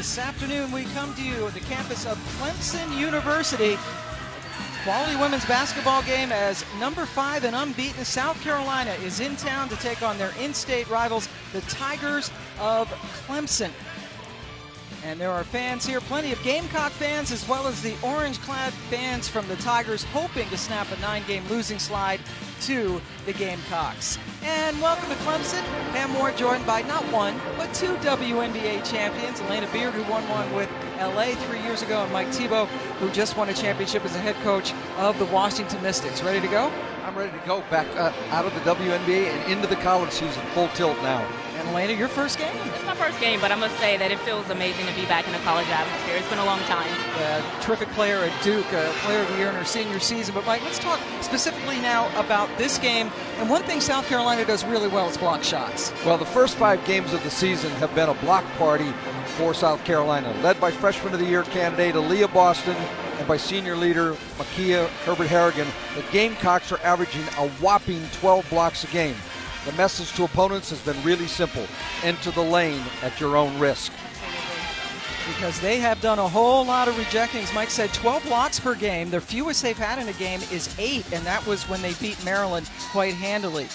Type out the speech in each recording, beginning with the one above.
This afternoon, we come to you at the campus of Clemson University. Quality women's basketball game as number five and unbeaten South Carolina is in town to take on their in state rivals, the Tigers of Clemson. And there are fans here, plenty of Gamecock fans, as well as the orange clad fans from the Tigers, hoping to snap a nine game losing slide to the Gamecocks. And welcome to Clemson. Pam Moore joined by not one, but two WNBA champions Alana Beard, who won one with LA three years ago, and Mike Thibault, who just won a championship as a head coach of the Washington Mystics. Ready to go? I'm ready to go back uh, out of the WNBA and into the college season, full tilt now. And Alana, your first game? It's my first game, but I must say that it feels amazing to be back in a college atmosphere. It's been a long time. A terrific player at Duke, a player of the year in her senior season. But Mike, let's talk specifically now about this game. And one thing South Carolina does really well is block shots. Well, the first five games of the season have been a block party for South Carolina, led by freshman of the year candidate Aliyah Boston and by senior leader Mikiah Herbert Harrigan. The Gamecocks are averaging a whopping 12 blocks a game. The message to opponents has been really simple enter the lane at your own risk. Because they have done a whole lot of rejecting. As Mike said, 12 blocks per game. Their fewest they've had in a game is eight, and that was when they beat Maryland quite handily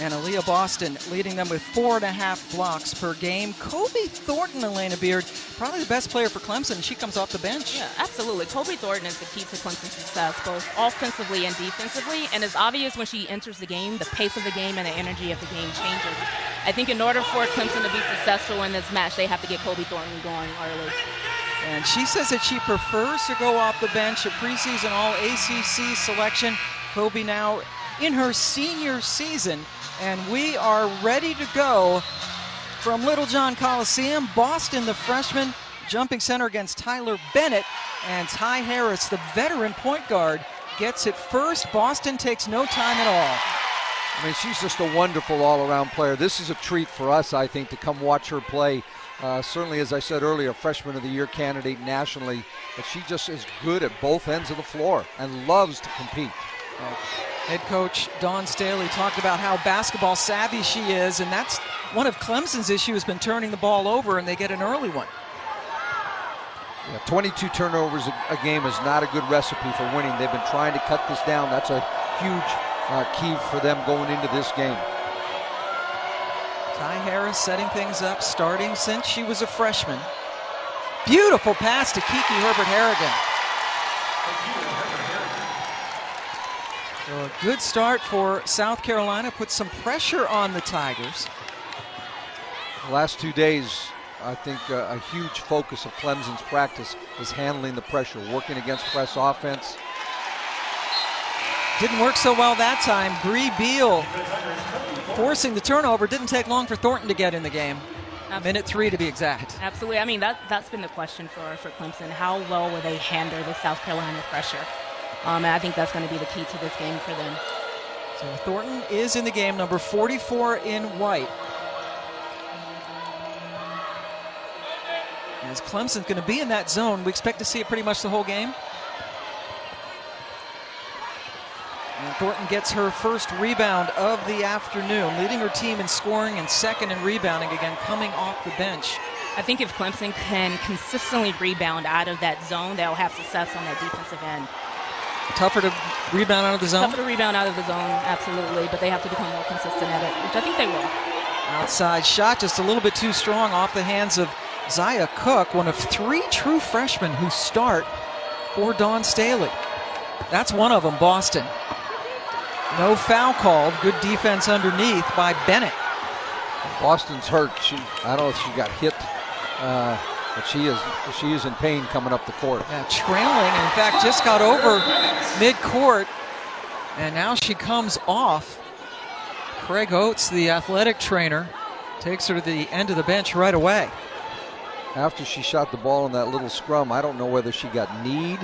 and Aliyah Boston leading them with four and a half blocks per game. Kobi Thornton, Alana Beard, probably the best player for Clemson. She comes off the bench. Yeah, absolutely. Kobi Thornton is the key to Clemson's success, both offensively and defensively. And it's obvious when she enters the game, the pace of the game and the energy of the game changes. I think in order for Clemson to be successful in this match, they have to get Kobi Thornton going early. And she says that she prefers to go off the bench, a preseason all ACC selection. Kobi now in her senior season and we are ready to go from Littlejohn Coliseum. Boston, the freshman, jumping center against Tyler Bennett, and Ty Harris, the veteran point guard, gets it first. Boston takes no time at all. I mean, she's just a wonderful all around player. This is a treat for us, I think, to come watch her play. Uh, certainly, as I said earlier, freshman of the year candidate nationally, but she just is good at both ends of the floor and loves to compete. Head coach Dawn Staley talked about how basketball savvy she is, and that's one of Clemson's issues has been turning the ball over, and they get an early one. Yeah, 22 turnovers a game is not a good recipe for winning. They've been trying to cut this down. That's a huge uh, key for them going into this game. Ty Harris setting things up, starting since she was a freshman. Beautiful pass to Kiki Herbert Harrigan. So a good start for South Carolina, put some pressure on the Tigers. The last two days, I think uh, a huge focus of Clemson's practice is handling the pressure, working against press offense. Didn't work so well that time. Brea Beal forcing the turnover. Didn't take long for Thornton to get in the game. Absolutely. Minute three to be exact. Absolutely. I mean, that, that's been the question for, for Clemson. How well will they handle the South Carolina pressure? Um, and I think that's going to be the key to this game for them. So Thornton is in the game, number 44 in white. As Clemson's going to be in that zone, we expect to see it pretty much the whole game. And Thornton gets her first rebound of the afternoon, leading her team in scoring and second in rebounding, again coming off the bench. I think if Clemson can consistently rebound out of that zone, they'll have success on that defensive end. Tougher to rebound out of the zone? Tougher to rebound out of the zone, absolutely, but they have to become more consistent at it, which I think they will. Outside shot just a little bit too strong off the hands of Zia Cooke, one of three true freshmen who start for Dawn Staley. That's one of them, Boston. No foul called. Good defense underneath by Bennett. Boston's hurt. She, I don't know if she got hit. Uh, but she is she is in pain coming up the court. Yeah, trailing. In fact, just got over mid-court, and now she comes off. Craig Oates, the athletic trainer, takes her to the end of the bench right away. After she shot the ball in that little scrum, I don't know whether she got kneed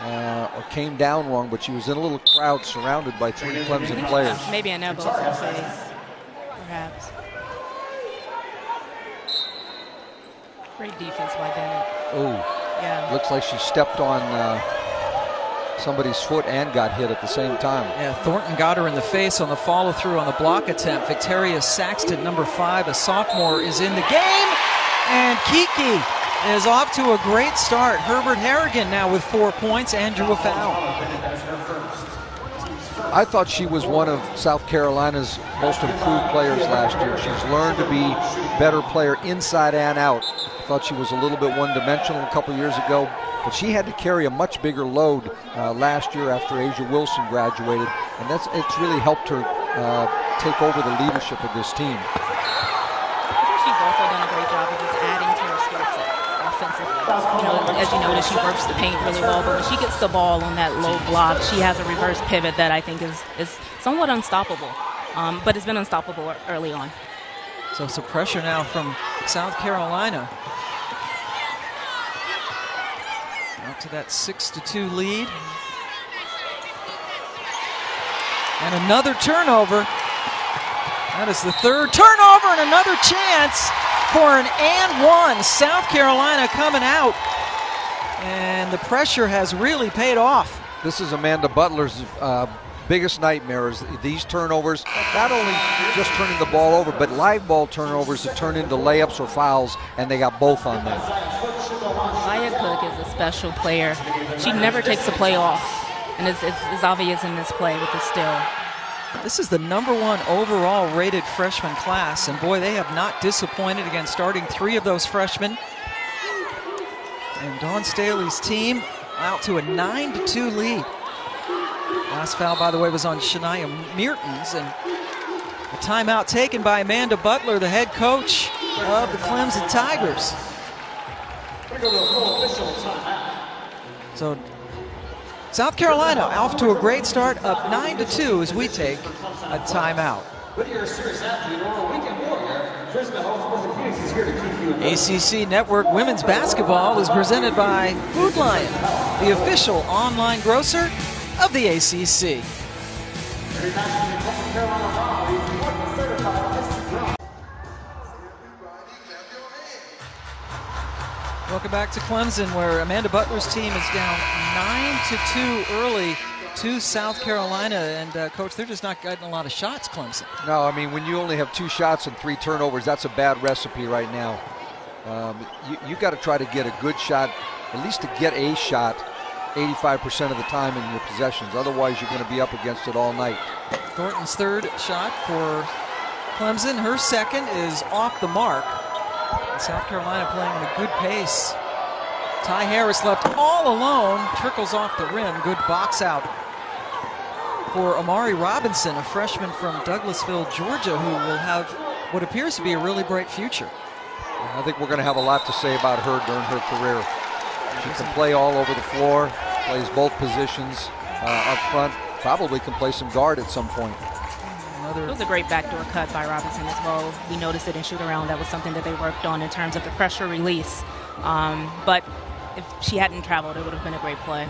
uh, or came down wrong, but she was in a little crowd surrounded by three Clemson players. Maybe an elbow perhaps. Great defense by Bennett. Oh, yeah. Looks like she stepped on uh, somebody's foot and got hit at the same time. Yeah, Thornton got her in the face on the follow through on the block attempt. Victaria Saxton, number five, a sophomore, is in the game. And Kiki is off to a great start. Herbert Harrigan now with four points and drew a foul. I thought she was one of South Carolina's most improved players last year. She's learned to be better player inside and out. Thought she was a little bit one-dimensional a couple years ago, but she had to carry a much bigger load uh, last year after A'ja Wilson graduated, and that's it's really helped her uh, take over the leadership of this team. I think she's also done a great job of just adding to her skill set offensively. You know, as you notice, she works the paint really well, but when she gets the ball on that low block, she has a reverse pivot that I think is, is somewhat unstoppable. Um, but it's been unstoppable early on. So some pressure now from South Carolina. Out to that six to two lead. And another turnover. That is the third turnover and another chance for an and one. South Carolina coming out. And the pressure has really paid off. This is Amanda Butler's uh, biggest nightmare is these turnovers, not only just turning the ball over, but live ball turnovers that turn into layups or fouls, and they got both on them. Maya Cook is a special player. She never takes a play off, and it's, it's, it's obvious in this play with the steal. This is the number one overall rated freshman class, and boy, they have not disappointed again, starting three of those freshmen. And Dawn Staley's team out to a 9 to 2 lead. Last foul, by the way, was on Shania Mertens, and a timeout taken by Amanda Butler, the head coach of the Clemson Tigers. So South Carolina off to a great start, up 9 to 2 as we take a timeout. ACC Network Women's Basketball is presented by Food Lion, the official online grocer of the ACC. Welcome back to Clemson, where Amanda Butler's team is down 9 to 2 early to South Carolina. And, uh, Coach, they're just not getting a lot of shots, Clemson. No, I mean, when you only have two shots and three turnovers, that's a bad recipe right now. Um, you you got to try to get a good shot, at least to get a shot 85% of the time in your possessions. Otherwise, you're going to be up against it all night. Thornton's third shot for Clemson. Her second is off the mark. South Carolina playing at a good pace. Ty Harris left all alone, trickles off the rim. Good box out for Amari Robinson, a freshman from Douglasville, Georgia, who will have what appears to be a really bright future. I think we're going to have a lot to say about her during her career. She can play all over the floor, plays both positions uh, up front, probably can play some guard at some point. It was a great backdoor cut by Robinson as well. We noticed it in shoot around. That was something that they worked on in terms of the pressure release. Um, but if she hadn't traveled, it would have been a great play.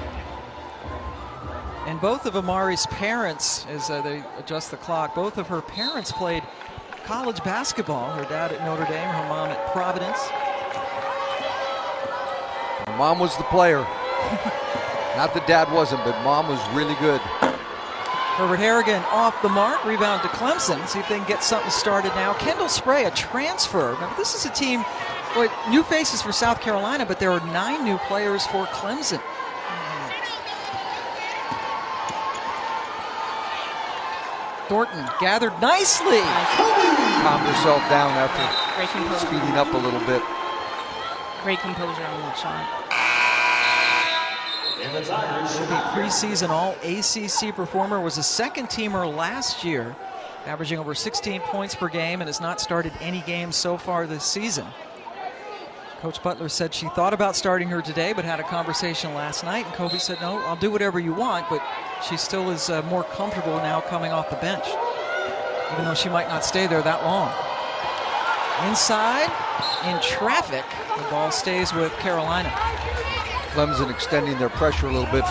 And both of Amari's parents, as uh, they adjust the clock, both of her parents played college basketball. Her dad at Notre Dame, her mom at Providence. Her mom was the player. Not that dad wasn't, but mom was really good. Herbert Harrigan off the mark, rebound to Clemson. See if they can get something started now. Kendall Spray, a transfer. Remember, this is a team, boy, new faces for South Carolina, but there are nine new players for Clemson. Thornton gathered nicely. Calmed herself down after speeding up a little bit. Great composure on that shot. The preseason All ACC performer was a second teamer last year, averaging over 16 points per game, and has not started any games so far this season. Coach Butler said she thought about starting her today, but had a conversation last night, and Kobi said, "No, I'll do whatever you want," but she still is uh, more comfortable now coming off the bench, even though she might not stay there that long. Inside, in traffic, the ball stays with Carolina. Clemson extending their pressure a little bit,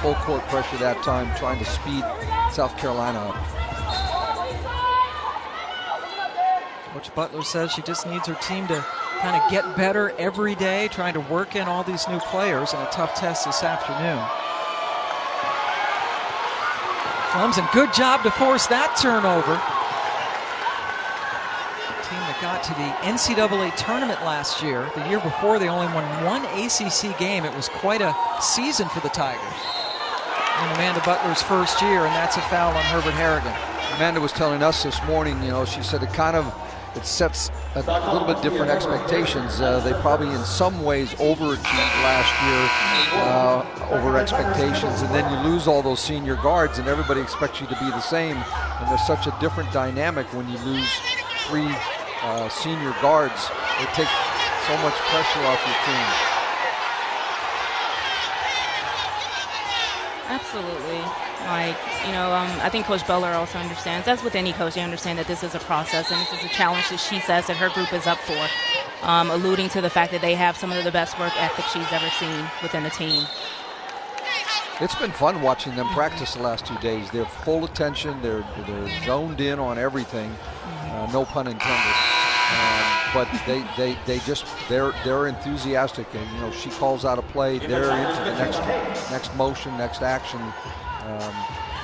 full court pressure that time, trying to speed South Carolina up. Coach Butler says she just needs her team to kind of get better every day, trying to work in all these new players in a tough test this afternoon. Clemson, good job to force that turnover. Got to the NCAA tournament last year. The year before, they only won one ACC game. It was quite a season for the Tigers. In Amanda Butler's first year, and that's a foul on Herbert Harrigan. Amanda was telling us this morning, you know, she said it kind of it sets a little bit different expectations. Uh, they probably, in some ways, overachieved last year uh, over expectations, and then you lose all those senior guards, and everybody expects you to be the same. And there's such a different dynamic when you lose three uh, senior guards. They take so much pressure off your team. Absolutely. Like, you know, um, I think Coach Butler also understands, as with any coach, they understand that this is a process and this is a challenge that she says that her group is up for, um, alluding to the fact that they have some of the best work ethic she's ever seen within a team. It's been fun watching them practice the last two days. They're full attention. They're they're zoned in on everything. Uh, no pun intended. Um, but they, they, they just they're they're enthusiastic and you know she calls out a play they're into the next next motion next action. Um,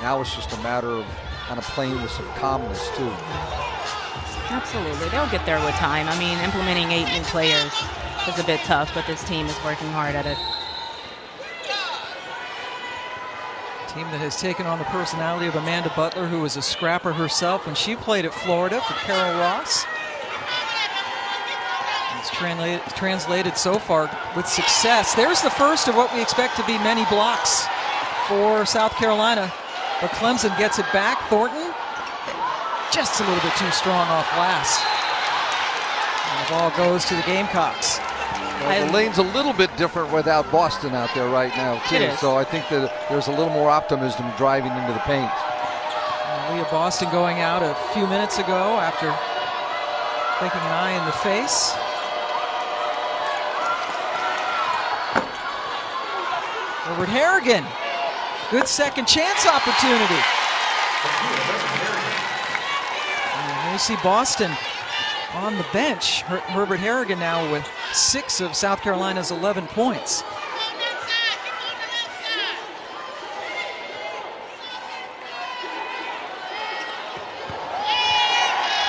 now it's just a matter of kind of playing with some calmness too. Absolutely. They'll get there with time. I mean implementing eight new players is a bit tough but this team is working hard at it. Team that has taken on the personality of Amanda Butler who was a scrapper herself when she played at Florida for Carol Ross translated, translated so far with success. There's the first of what we expect to be many blocks for South Carolina. But Clemson gets it back. Thornton just a little bit too strong off glass. And the ball goes to the Gamecocks. Well, the lane's a little bit different without Boston out there right now, too. So I think that there's a little more optimism driving into the paint. Uh, Leah Boston going out a few minutes ago after taking an eye in the face. Herbert Harrigan. Good second chance opportunity. You see Boston on the bench. Her Herbert Harrigan now with six of South Carolina's 11 points.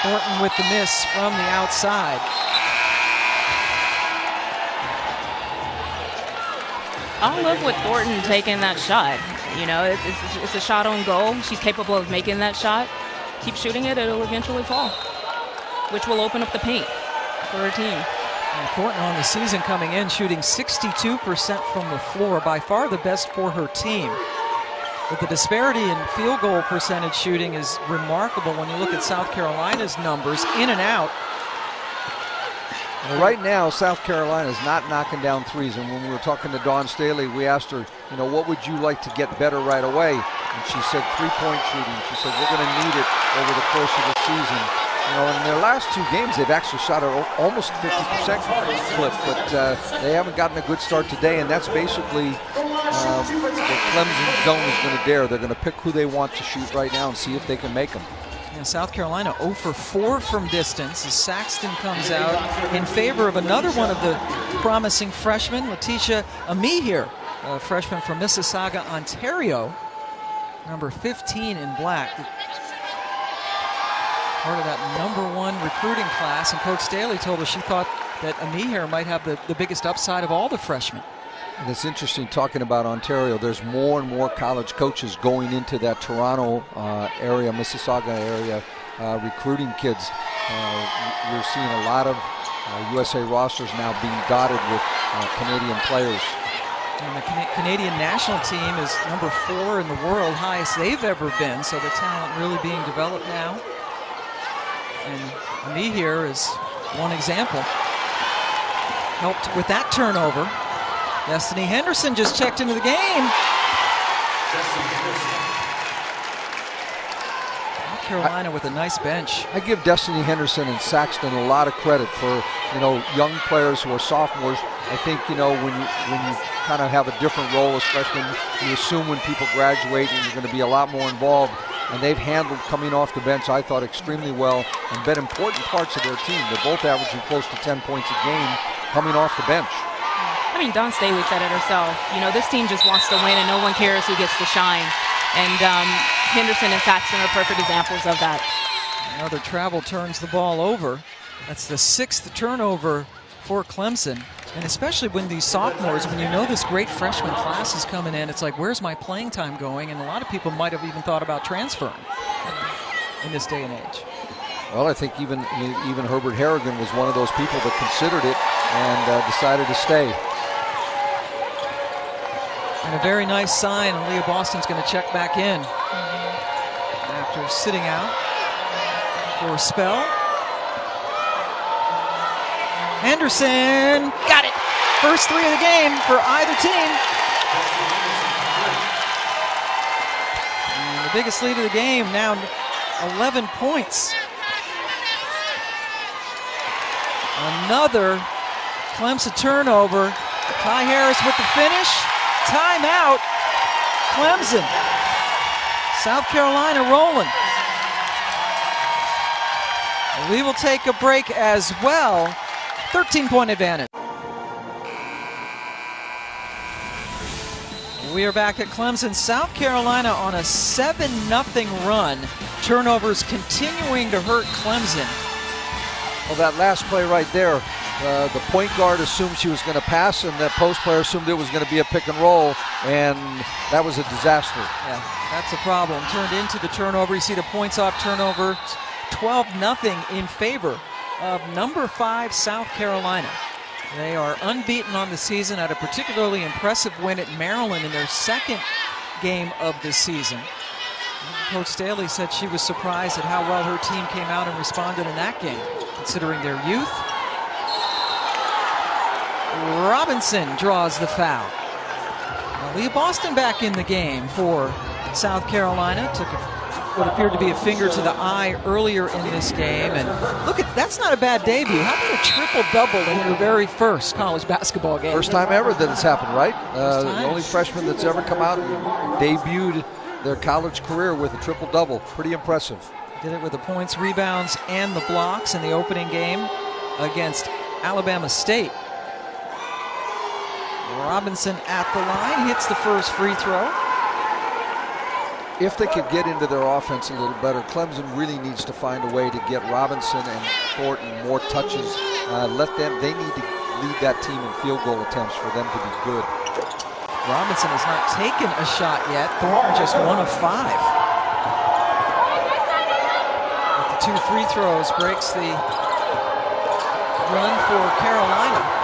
Thornton with the miss from the outside. I love with Thornton taking that shot. You know, it's, it's, it's, a shot on goal. She's capable of making that shot. Keep shooting it, it'll eventually fall, which will open up the paint for her team. Thornton on the season coming in shooting 62% from the floor, by far the best for her team. But the disparity in field goal percentage shooting is remarkable when you look at South Carolina's numbers in and out. Right now, South Carolina is not knocking down threes. And when we were talking to Dawn Staley, we asked her, you know, what would you like to get better right away? And she said three-point shooting. She said we're going to need it over the course of the season. You know, in their last two games, they've actually shot at almost 50% clip, but uh, they haven't gotten a good start today, and that's basically um, what Clemson zone is going to dare. They're going to pick who they want to shoot right now and see if they can make them. South Carolina 0 for 4 from distance as Saxton comes out in favor of another one of the promising freshmen, Laeticia Amihere, a freshman from Mississauga, Ontario, number 15 in black. Part of that number one recruiting class, and Coach Staley told us she thought that Amihere might have the, the biggest upside of all the freshmen. And it's interesting talking about Ontario. There's more and more college coaches going into that Toronto uh, area, Mississauga area, uh, recruiting kids. Uh, you're seeing a lot of USA uh, rosters now being dotted with uh, Canadian players. And the Can Canadian national team is number four in the world, highest they've ever been. So the talent really being developed now. And me here is one example. Helped with that turnover. Destanni Henderson just checked into the game. Carolina I, with a nice bench. I give Destanni Henderson and Saxton a lot of credit for you know young players who are sophomores. I think you know when you when you kind of have a different role as freshmen, you assume when people graduate and you're going to be a lot more involved. And they've handled coming off the bench, I thought, extremely well and been important parts of their team. They're both averaging close to 10 points a game coming off the bench. I mean, Dawn Staley said it herself. You know, this team just wants to win, and no one cares who gets to shine. And um, Henderson and Saxton are perfect examples of that. Another travel turns the ball over. That's the sixth turnover for Clemson. And especially when these sophomores, when you know this great freshman class is coming in, it's like, where's my playing time going? And a lot of people might have even thought about transferring in this day and age. Well, I think even even Herbert Harrigan was one of those people that considered it and uh, decided to stay. And a very nice sign, and Leah Boston's going to check back in after sitting out for a spell. Henderson got it. First three of the game for either team. And the biggest lead of the game now 11 points. Another Clemson turnover. Ty Harris with the finish. Timeout. Clemson. South Carolina rolling. We will take a break as well. 13 point advantage. We are back at Clemson, South Carolina on a 7 0 run. Turnovers continuing to hurt Clemson. Well, that last play right there, uh, the point guard assumed she was going to pass, and the post player assumed it was going to be a pick and roll, and that was a disaster. Yeah, that's a problem. Turned into the turnover. You see the points off turnover, 12 nothing in favor of number five South Carolina. They are unbeaten on the season at a particularly impressive win at Maryland in their second game of the season. Coach Staley said she was surprised at how well her team came out and responded in that game, considering their youth. Robinson draws the foul. Leah Boston back in the game for South Carolina. Took what appeared to be a finger to the eye earlier in this game. And look at that's not a bad debut. How about a triple double in your very first college basketball game? First time ever that it's happened, right? Uh, the only freshman that's ever come out and debuted their college career with a triple double. Pretty impressive. Did it with the points, rebounds, and the blocks in the opening game against Alabama State. Robinson at the line hits the first free throw if they could get into their offense a little better, Clemson really needs to find a way to get Robinson and Thornton more touches. Uh, let them, they need to lead that team in field goal attempts for them to be good. Robinson has not taken a shot yet. Thornton just one of five. With the two free throws, breaks the run for Carolina.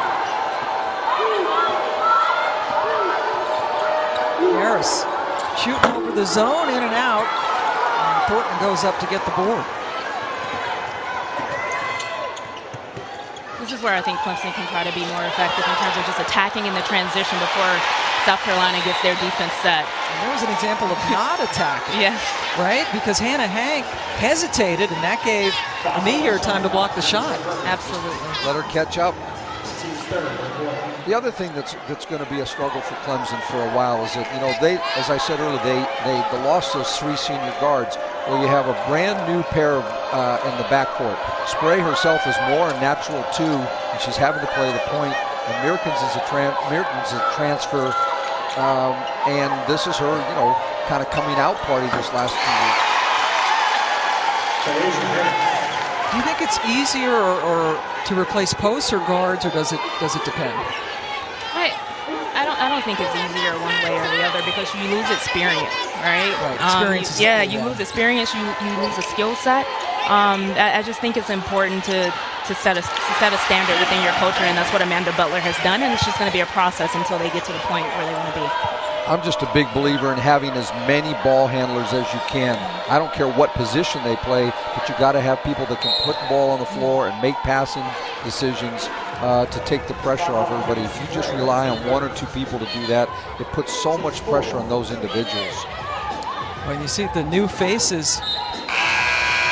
Harris shooting over the zone, in and out. And Thornton goes up to get the board. This is where I think Clemson can try to be more effective in terms of just attacking in the transition before South Carolina gets their defense set. And there was an example of not attacking. yes. Right? Because Hannah Hank hesitated, and that gave Amihere time to block the shot. Absolutely. Let her catch up. The other thing that's that's going to be a struggle for Clemson for a while is that you know they, as I said earlier, they they, they lost those three senior guards. Well, you have a brand new pair of, uh, in the backcourt. Spray herself is more a natural two, and she's having to play the point. And Meerkens is a tran- Meerkens is a transfer, um, and this is her you know kind of coming out party this last few weeks. Do you think it's easier or, or to replace posts or guards, or does it does it depend? I, I don't I don't think it's easier one way or the other because you lose experience, right? Right. Experience. Um, yeah, you lose experience. You you lose a skill set. Um, I, I, just think it's important to to set a to set a standard within your culture, and that's what Amanda Butler has done. And it's just going to be a process until they get to the point where they want to be. I'm just a big believer in having as many ball handlers as you can. I don't care what position they play, but you got to have people that can put the ball on the floor and make passing decisions uh, to take the pressure off everybody. If you just rely on one or two people to do that, it puts so much pressure on those individuals. When you see the new faces,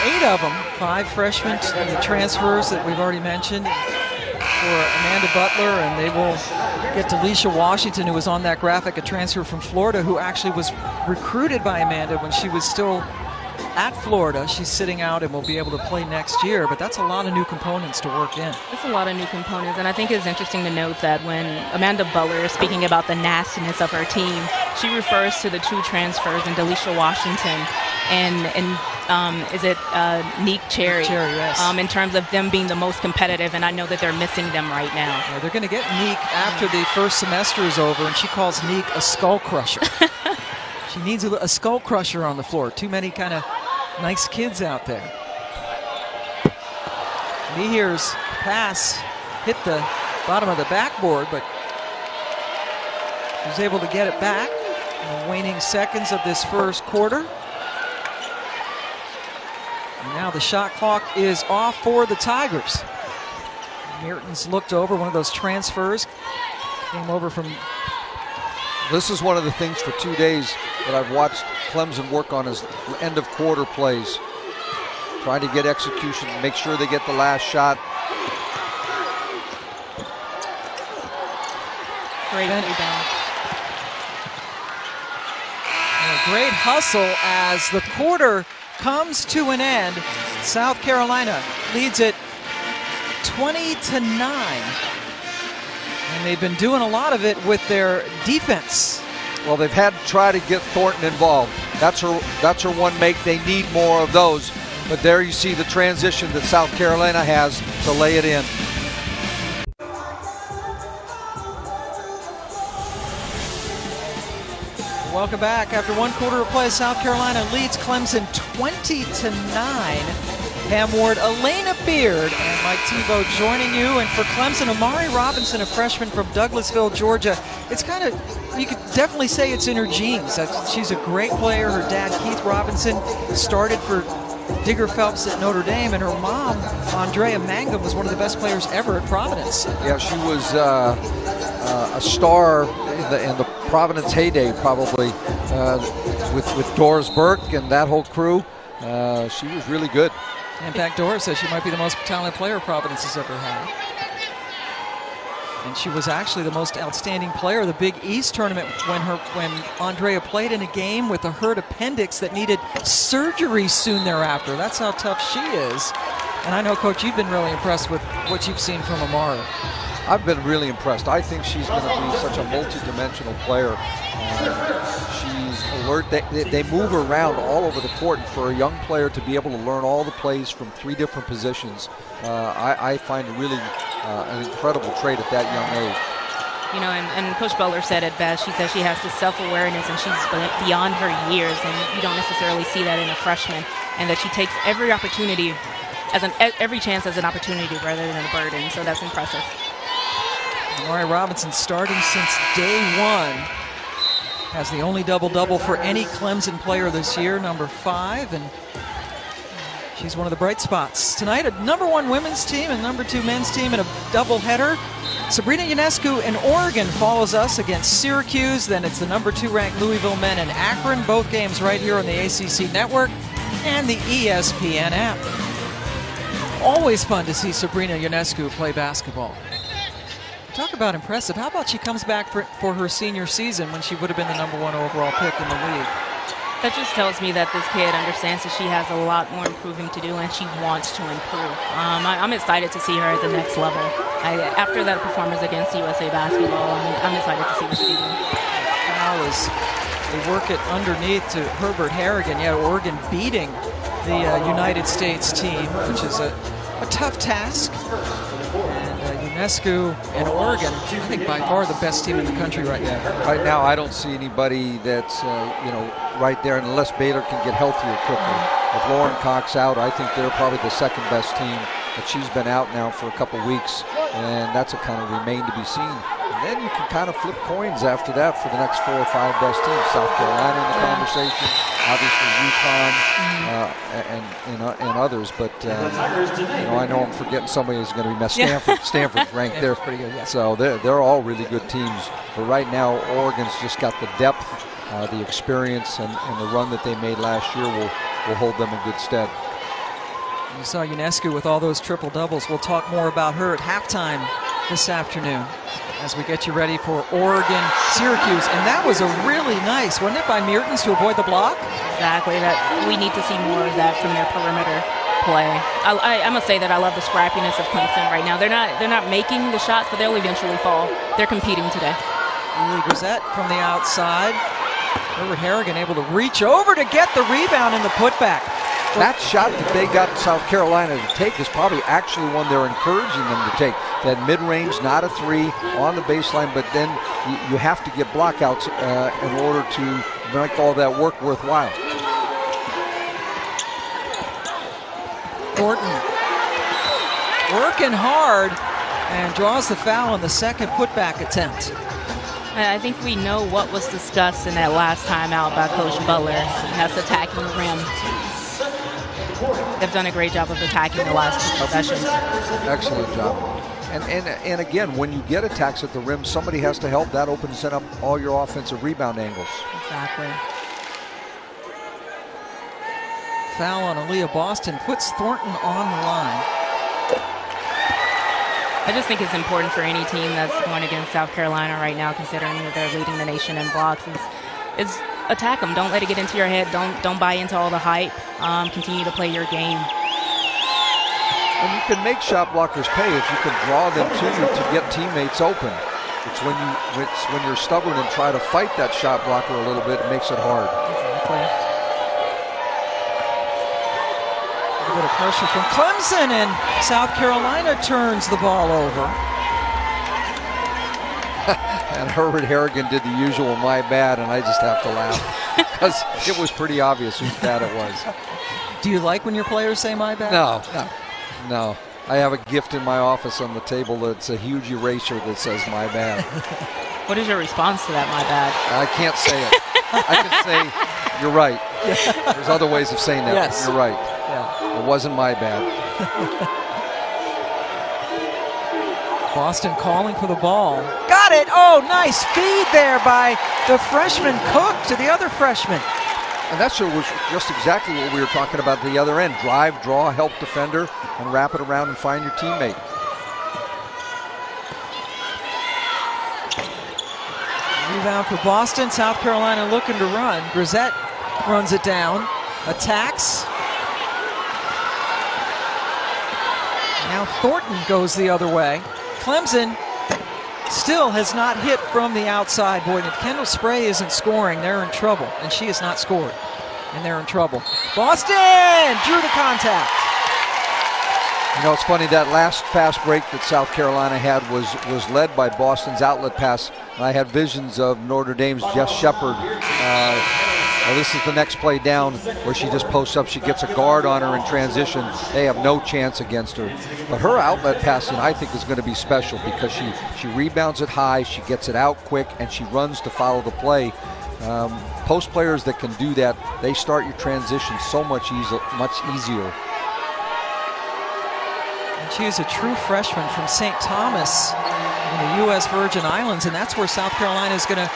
eight of them, five freshmen, the transfers that we've already mentioned, for Amanda Butler, and they will get to Leisha Washington, who was on that graphic, a transfer from Florida, who actually was recruited by Amanda when she was still at Florida. She's sitting out and will be able to play next year, but that's a lot of new components to work in. It's a lot of new components, and I think it's interesting to note that when Amanda Butler is speaking about the nastiness of her team, she refers to the two transfers in Delicia Washington and and um, is it uh, Neek Cherry? Cherry, yes. Um, in terms of them being the most competitive, and I know that they're missing them right now. Yeah, they're going to get Neek after the first semester is over, and she calls Neek a skull crusher. she needs a, a skull crusher on the floor. Too many kind of nice kids out there. Mihir's pass hit the bottom of the backboard, but was able to get it back in the waning seconds of this first quarter. And now the shot clock is off for the Tigers. Mertens looked over one of those transfers, came over from. This is one of the things for two days that I've watched Clemson work on his end of quarter plays. Trying to get execution, make sure they get the last shot. Great rebound. Great hustle as the quarter comes to an end. South Carolina leads it 20 to 9. And they've been doing a lot of it with their defense. Well, they've had to try to get Thornton involved. That's her that's her one make. They need more of those. But there you see the transition that South Carolina has to lay it in. Welcome back. After one quarter of play, South Carolina leads Clemson 20 to 9. Pam Ward, Alana Beard, and Mike Thibault joining you. And for Clemson, Amari Robinson, a freshman from Douglasville, Georgia. It's kind of, you could definitely say it's in her genes. She's a great player. Her dad, Keith Robinson, started for Digger Phelps at Notre Dame, and her mom, Andrea Mangum, was one of the best players ever at Providence. Yeah, she was uh, uh, a star in the, in the, Providence heyday, probably, uh, with, with Doris Burke and that whole crew. Uh, she was really good. Fact, Doris says she might be the most talented player Providence has ever had. And she was actually the most outstanding player of the Big East tournament when her when Andrea played in a game with a hurt appendix that needed surgery soon thereafter. That's how tough she is. And I know, Coach, you've been really impressed with what you've seen from Amari. I've been really impressed. I think she's going to be such a multi-dimensional player. Uh, alert. They, they, move around all over the court, and for a young player to be able to learn all the plays from three different positions, uh, I, I, find really uh, an incredible trait at that young age. You know, and, and Coach Butler said it best. She says she has the self-awareness, and she's beyond her years, and you don't necessarily see that in a freshman, and that she takes every opportunity as an every chance as an opportunity rather than a burden. So that's impressive. Amari Robinson starting since day one. Has the only double-double for any Clemson player this year, number five, and she's one of the bright spots. Tonight, a number one women's team and number two men's team in a doubleheader. Sabrina Ionescu in Oregon follows us against Syracuse. Then it's the number two ranked Louisville men in Akron. Both games right here on the ACC network and the ESPN app. Always fun to see Sabrina Ionescu play basketball. Talk about impressive. How about she comes back for, for her senior season when she would have been the number one overall pick in the league? That just tells me that this kid understands that she has a lot more improving to do and she wants to improve. Um, I, am excited to see her at the next level. I, after that performance against USA basketball, I'm, I'm excited to see what she can do. Now is they work it underneath to Herbert Harrigan. Yeah, Oregon beating the uh, United States team, which is a, a tough task. Ionescu and Oregon, I think by far the best team in the country right now. Right now, I don't see anybody that's, uh, you know, right there unless Baylor can get healthier quickly. With Lauren Cox out, I think they're probably the second best team, but she's been out now for a couple weeks, and that's a kind of remain to be seen. And then you can kind of flip coins after that for the next four or five best teams. South Carolina in the conversation, obviously UConn, uh, and, and, uh, and others. But um, you know, I know I'm forgetting somebody who's going to be messed. Stanford, Stanford's ranked there, pretty good. Yeah. So they're they're all really good teams. But right now, Oregon's just got the depth, uh, the experience, and, and the run that they made last year will will hold them in good stead. You saw Ionescu with all those triple doubles. We'll talk more about her at halftime this afternoon as we get you ready for Oregon Syracuse. And that was a really nice, wasn't it, by Mertens to avoid the block? Exactly. That we need to see more of that from their perimeter play. I, I, I must say that I love the scrappiness of Clemson right now. They're not they're not making the shots, but they'll eventually fall. They're competing today. LeLe Grissett from the outside. Herbert Harrigan able to reach over to get the rebound and the putback. That shot that they got South Carolina to take is probably actually one they're encouraging them to take. That mid-range, not a three, on the baseline, but then you, you have to get blockouts uh, in order to make all that work worthwhile. Thornton working hard and draws the foul on the second putback attempt. I think we know what was discussed in that last timeout by Coach Butler, and that's attacking the rim. They've done a great job of attacking the last two possessions. Excellent job. And, and, and again, when you get attacks at the rim, somebody has to help. That opens up all your offensive rebound angles. Exactly. Foul on Aliyah Boston puts Thornton on the line. I just think it's important for any team that's going against South Carolina right now, considering that they're leading the nation in blocks, is, is attack them. Don't let it get into your head. Don't don't buy into all the hype. Um, continue to play your game. And you can make shot blockers pay if you can draw them to you to get teammates open. It's when you it's when you're stubborn and try to fight that shot blocker a little bit, it makes it hard. Exactly. A bit of pressure from Clemson, and South Carolina turns the ball over. and Herbert Harrigan did the usual my bad, and I just have to laugh because it was pretty obvious whose bad it was. Do you like when your players say my bad? No, no, no. I have a gift in my office on the table that's a huge eraser that says my bad. What is your response to that, my bad? I can't say it. I can say, you're right. There's other ways of saying that. Yes. You're right. Yeah. It wasn't my bad. Boston calling for the ball. Got it! Oh, nice feed there by the freshman Cooke to the other freshman. And that's sure was just exactly what we were talking about at the other end. Drive, draw, help defender, and wrap it around and find your teammate. Rebound for Boston. South Carolina looking to run. Grissett runs it down. Attacks. Now Thornton goes the other way. Clemson still has not hit from the outside. Boy, if Kendall Spray isn't scoring, they're in trouble. And she has not scored. And they're in trouble. Boston drew the contact. You know, it's funny that last fast break that South Carolina had was was led by Boston's outlet pass. I had visions of Notre Dame's Jess Shepard. Uh, this is the next play down where she just posts up. She gets a guard on her in transition. They have no chance against her. But her outlet passing, I think, is going to be special because she she rebounds it high, she gets it out quick, and she runs to follow the play. Um, post players that can do that, they start your transition so much easy, much easier. And she is a true freshman from St. Thomas in the U.S. Virgin Islands, and that's where South Carolina is going to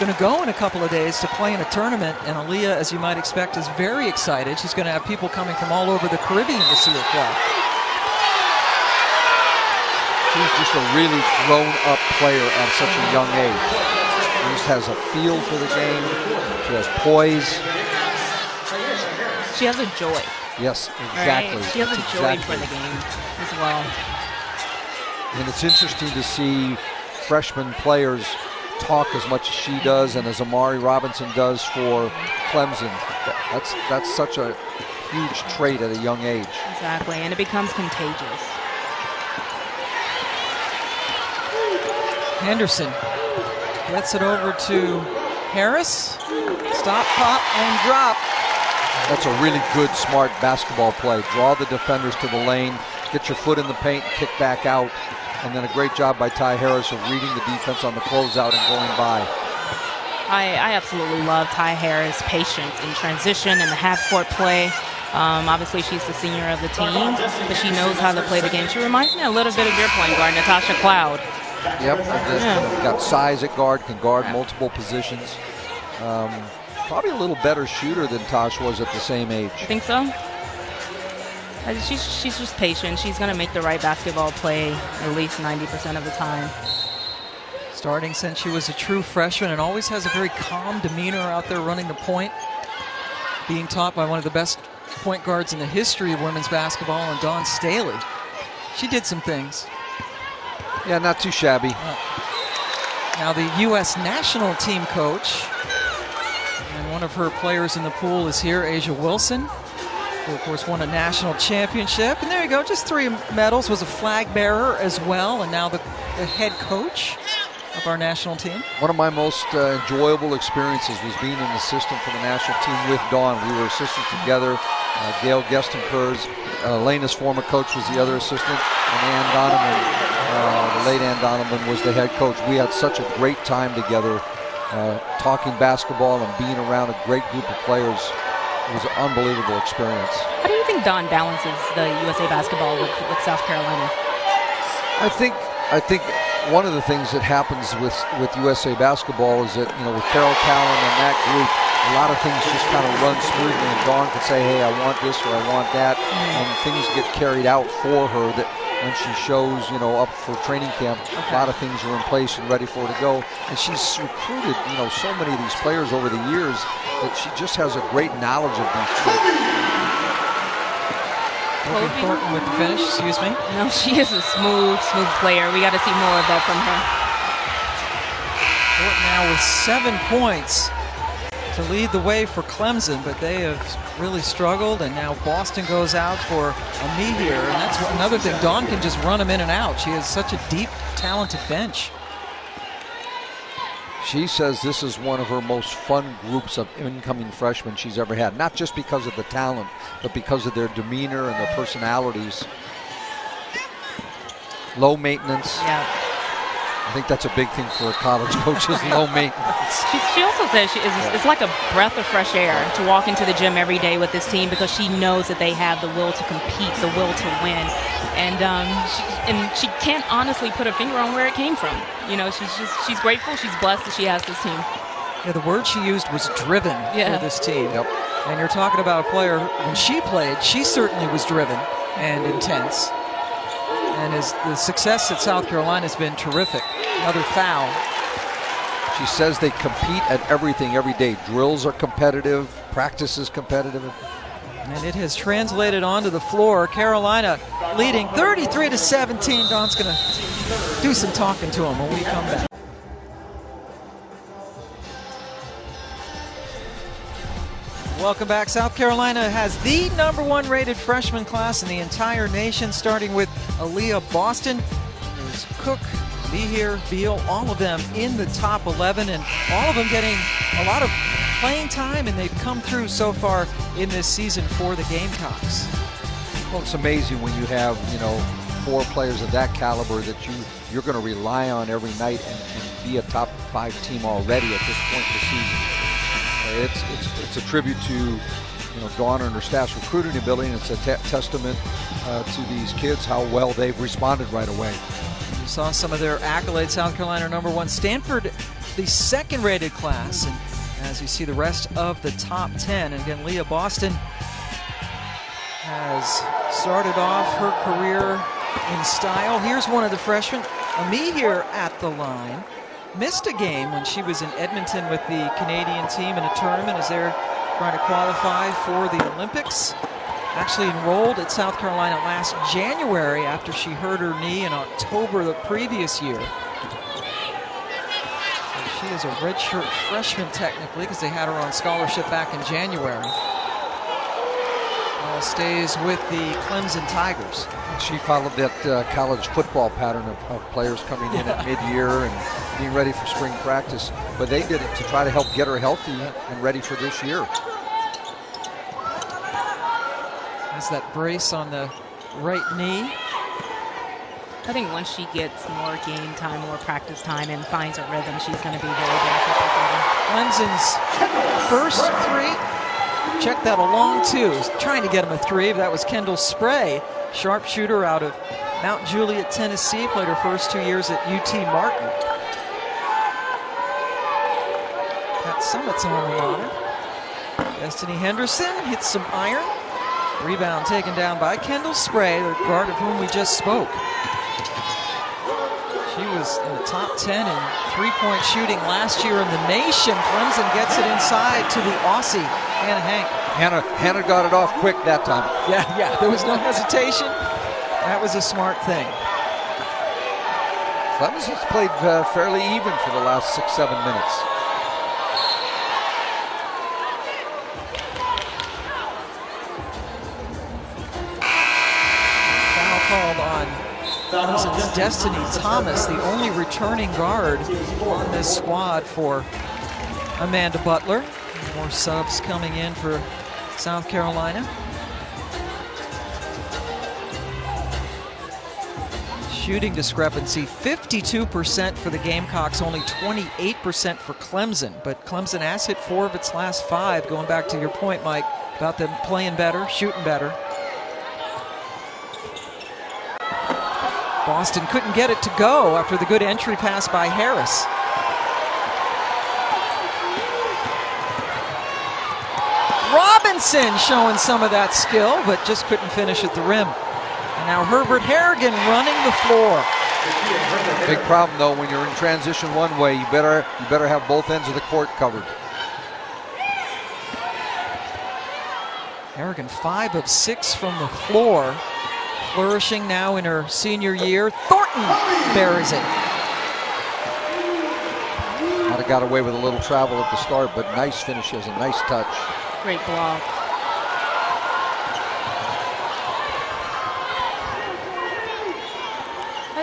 going to go in a couple of days to play in a tournament. And Aliyah, as you might expect, is very excited. She's going to have people coming from all over the Caribbean to see her play. She's just a really grown-up player at such a young age. She just has a feel for the game. She has poise. She has a joy. Yes, exactly. Right? She has a joy exactly. for the game as well. And it's interesting to see freshman players talk as much as she does and as Amari Robinson does for Clemson. That's that's such a huge trait at a young age. Exactly, and it becomes contagious. Henderson gets it over to Harris. Stop, pop, and drop. That's a really good, smart basketball play. Draw the defenders to the lane, get your foot in the paint, kick back out, and then a great job by Ty Harris of reading the defense on the closeout and going by. I, I absolutely love Ty Harris' patience in transition and the half-court play. Um, obviously, she's the senior of the team, but she knows how to play the game. She reminds me a little bit of your point guard, Natasha Cloud. Yep, Yeah. got size at guard, can guard multiple positions. Um, probably a little better shooter than Tosh was at the same age. You think so? Uh, She's, she's just patient. She's going to make the right basketball play at least 90% of the time. Starting since she was a true freshman and always has a very calm demeanor out there running the point. being taught by one of the best point guards in the history of women's basketball, and Dawn Staley. She did some things. Yeah, not too shabby. Now the U.S. national team coach, and one of her players in the pool is here, A'ja Wilson, who of course won a national championship. And there you go, just three medals, was a flag bearer as well, and now the, the head coach of our national team. One of my most uh, enjoyable experiences was being an assistant for the national team with Dawn. We were assistants together. Uh, Gail Goestenkors, uh, Lena's former coach was the other assistant, and Anne Donovan, uh, the late Anne Donovan was the head coach. We had such a great time together, uh, talking basketball and being around a great group of players. It was an unbelievable experience. How do you think Dawn balances the USA basketball with, with South Carolina? I think I think one of the things that happens with, with USA basketball is that, you know, with Carol Callan and that group, a lot of things just kind of run smoothly and Dawn can say, hey, I want this or I want that, mm-hmm. and things get carried out for her that when she shows, you know, up for training camp, okay. a lot of things are in place and ready for her to go. And she's recruited, you know, so many of these players over the years that she just has a great knowledge of these kids. Kobi Thornton with the finish, excuse me. No, she is a smooth, smooth player. We got to see more of that from her. Thornton now with seven points to lead the way for Clemson, but they have really struggled, and now Boston goes out for Amihere, and that's another thing. Dawn can just run them in and out. She has such a deep, talented bench. She says this is one of her most fun groups of incoming freshmen she's ever had, not just because of the talent, but because of their demeanor and their personalities. Low maintenance. Yeah. I think that's a big thing for a college coach is low maintenance. She, she also says she is, it's like a breath of fresh air to walk into the gym every day with this team because she knows that they have the will to compete, the will to win, and um, she, and she can't honestly put a finger on where it came from. You know, she's just she's grateful, she's blessed that she has this team. Yeah, the word she used was driven yeah. for this team. Yep. And you're talking about a player when she played, she certainly was driven and intense. And his, the success at South Carolina has been terrific. Another foul. She says they compete at everything every day. Drills are competitive, practice is competitive. And it has translated onto the floor. Carolina leading 33 to 17. Dawn's going to do some talking to him when we come back. Welcome back. South Carolina has the number one rated freshman class in the entire nation, starting with Aliyah Boston. Cooke, Amihere, Beal, all of them in the top 11, and all of them getting a lot of playing time, and they've come through so far in this season for the Gamecocks. Well, it's amazing when you have, you know, four players of that caliber that you, you're going to rely on every night and, and be a top five team already at this point in the season it's, it's, it's a tribute to you know Dawn and her staff's recruiting ability, and it's a testament uh, to these kids how well they've responded right away. Saw some of their accolades. South Carolina number one, Stanford, the second-rated class, and as you see the rest of the top 10, and again, Leah Boston has started off her career in style. Here's one of the freshmen, Amihere at the line missed a game when she was in Edmonton with the Canadian team in a tournament as they're trying to qualify for the Olympics. Actually enrolled at South Carolina last January after she hurt her knee in October the previous year. She is a redshirt freshman technically because they had her on scholarship back in January. All stays with the Clemson Tigers. She followed that uh, college football pattern of, of players coming in at mid-year and being ready for spring practice. But they did it to try to help get her healthy and ready for this year. Has that brace on the right knee. I think once she gets more game time, more practice time, and finds a rhythm, she's going to be very beneficial for them. Clemson's first three. Check that along two. Trying to get him a three, but that was Kendall Spray sharpshooter out of Mount Juliet, Tennessee, played her first two years at UT Martin. Pat Summitt's alma mater. Destanni Henderson hits some iron. Rebound taken down by Kendall Spray, the guard of whom we just spoke. She was in the top 10 in three-point shooting last year in the nation. Clemson gets it inside to the Aussie, Hannah Hank. Hannah, Hannah got it off quick that time. Yeah, yeah, there was no hesitation. That was a smart thing. Clemson has played uh, fairly even for the last six, seven minutes. Destiny Thomas, the only returning guard on this squad for Amanda Butler. More subs coming in for South Carolina. Shooting discrepancy 52% for the Gamecocks, only 28% for Clemson. But Clemson has hit four of its last five, going back to your point, Mike, about them playing better, shooting better. Boston couldn't get it to go after the good entry pass by Harris. Robinson showing some of that skill, but just couldn't finish at the rim. And now Herbert Harrigan running the floor. Big problem though when you're in transition one way, you better you better have both ends of the court covered. Harrigan five of six from the floor, flourishing now in her senior year. Thornton buries it. Might have got away with a little travel at the start, but nice finish. She has a nice touch. Great block.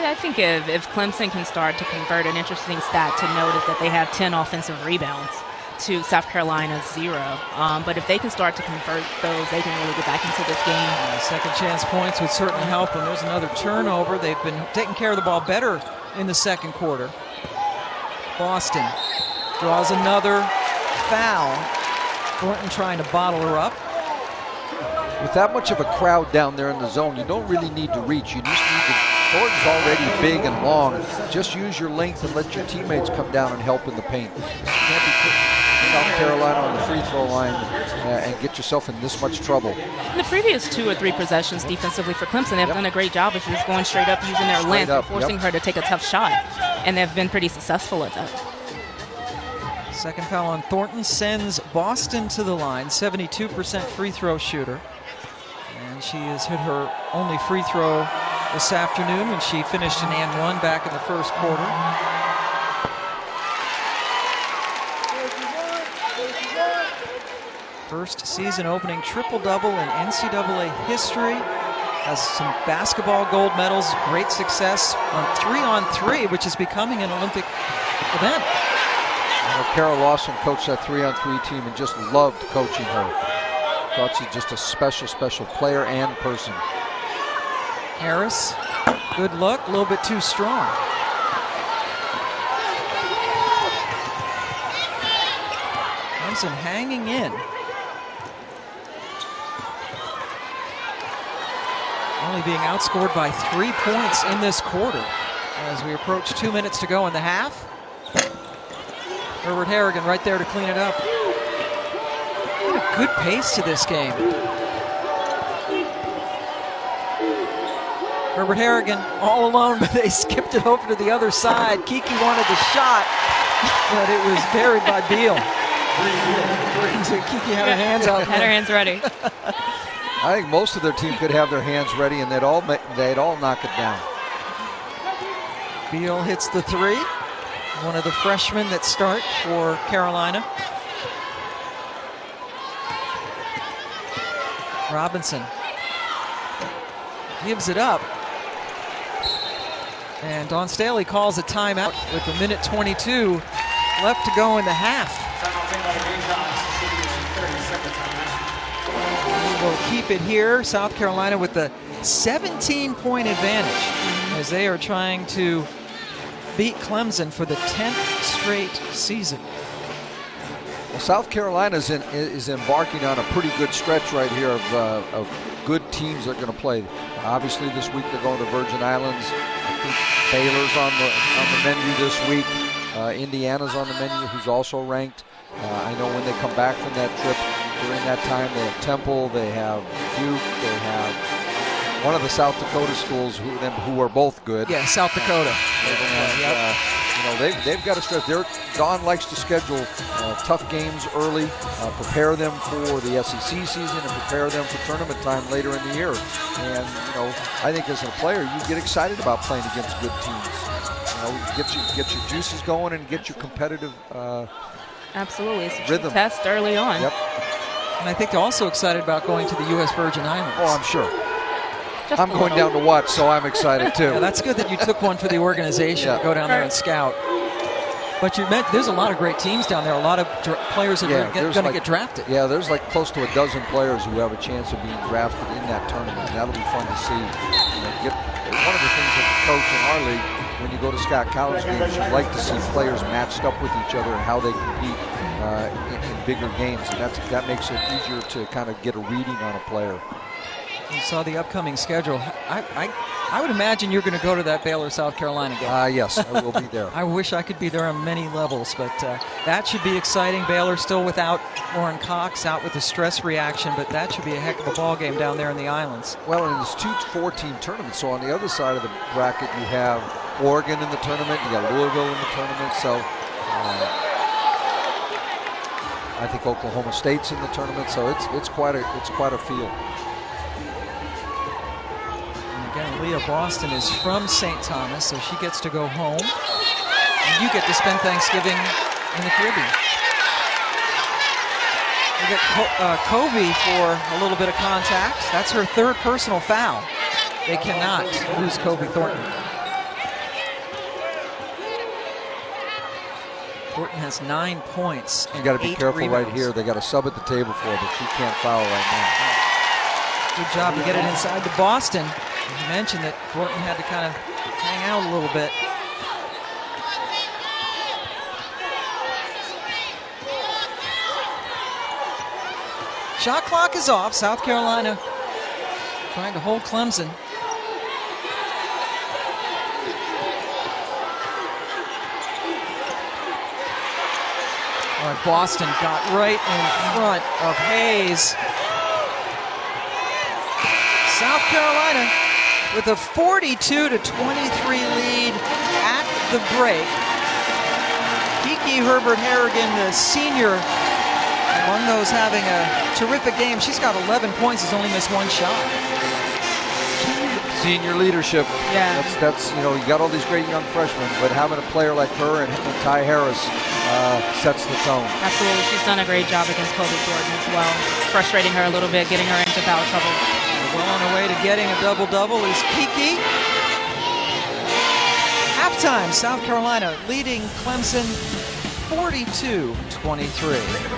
I think if, if Clemson can start to convert, an interesting stat to note is that they have 10 offensive rebounds to South Carolina's zero. Um, but if they can start to convert those, they can really get back into this game. Uh, second chance points would certainly help them. There's another turnover. They've been taking care of the ball better in the second quarter. Boston draws another foul. Thornton trying to bottle her up. With that much of a crowd down there in the zone, you don't really need to reach. You just need to. Thornton's already big and long. Just use your length and let your teammates come down and help in the paint. You can't be putting South Carolina on the free throw line uh, and get yourself in this much trouble. In the previous two or three possessions defensively for Clemson, they've Yep. done a great job of just going straight up using their Straight length up, and forcing yep. her to take a tough shot. And they've been pretty successful at that. Second foul on Thornton sends Boston to the line. 72% free throw shooter. And she has hit her only free throw this afternoon when she finished an and one back in the first quarter. First season opening triple double in NCAA history. Has some basketball gold medals, great success on three on three, which is becoming an Olympic event. You know, Carol Lawson coached that three-on-three team and just loved coaching her. Thought she's just a special, special player and person. Harris, good look, a little bit too strong. Clemson hanging in. Only being outscored by three points in this quarter as we approach two minutes to go in the half. Herbert Harrigan right there to clean it up. What a good pace to this game. Herbert Harrigan all alone, but they skipped it over to the other side. Kiki wanted the shot, but it was buried by Beal. So Kiki had her hands out. Had her hands ready. I think most of their team could have their hands ready and they'd all they'd all knock it down. Beal hits the three. One of the freshmen that start for Carolina. Robinson gives it up. And Dawn Staley calls a timeout with a minute 22 left to go in the half. Keep it here. South Carolina with the 17 point advantage as they are trying to beat Clemson for the 10th straight season. Well, South Carolina is, in, is embarking on a pretty good stretch right here of, uh, of good teams that are going to play. Obviously, this week they're going to Virgin Islands. I think Baylor's on the on the menu this week. Uh, Indiana's on the menu, who's also ranked. Uh, I know when they come back from that trip during that time, they have Temple, they have Duke, they have one of the South Dakota schools who them who are both good. Yeah, South Dakota. And, Yep. uh, you know, they've, they've got to stretch. They're, Dawn likes to schedule uh, tough games early, uh, prepare them for the SEC season, and prepare them for tournament time later in the year. And, you know, I think as a player, you get excited about playing against good teams. You know, get, you, get your juices going and get your competitive uh, Absolutely. It's a Rhythm. test early on. Yep. And I think they're also excited about going to the U.S. Virgin Islands. Oh, I'm sure. Just I'm going down to watch, so I'm excited too. Yeah, that's good that you took one for the organization Yeah. to go down there and scout. But you meant there's a lot of great teams down there. A lot of dra- players that Yeah, are there's going to like- get drafted. Yeah, there's like close to a dozen players who have a chance of being drafted in that tournament, and that'll be fun to see. You know, get, one of the things that the coach in our league, when you go to Scott College games, you like to see players matched up with each other and how they compete uh, in, in bigger games, and that's that makes it easier to kind of get a reading on a player. You saw the upcoming schedule. I, I, I would imagine you're going to go to that Baylor South Carolina game. Uh, yes, I will be there. I wish I could be there on many levels, but uh, that should be exciting. Baylor still without Lauren Cox, out with a stress reaction, but that should be a heck of a ball game down there in the islands. Well, and it's two four-team tournaments. So on the other side of the bracket, you have Oregon in the tournament, you got Louisville in the tournament. So uh, I think Oklahoma State's in the tournament. So it's it's quite a it's quite a field. And again, Leah Boston is from St. Thomas, so she gets to go home. And you get to spend Thanksgiving in the Caribbean. We get Co- uh, Covey for a little bit of contact. That's her third personal foul. They cannot lose Kobi Thornton. Thornton has nine points. You got to be careful right here. They got a sub at the table for her, but she can't foul right now. Good job to get it inside to Boston. You mentioned that Thornton had to kind of hang out a little bit. Shot clock is off. South Carolina trying to hold Clemson. Boston got right in front of Hayes. South Carolina with a 42 to 23 lead at the break. Kiki Herbert Harrigan, the senior, among those having a terrific game. She's got 11 points, has only missed one shot. Senior leadership. Yeah. That's that's you know you got all these great young freshmen, but having a player like her and Ty Harris uh, sets the tone. Absolutely. She's done a great job against Kobi Thornton as well. Frustrating her a little bit, getting her into foul trouble. Well on her way to getting a double-double is Kiki. Halftime, South Carolina leading Clemson 42-23.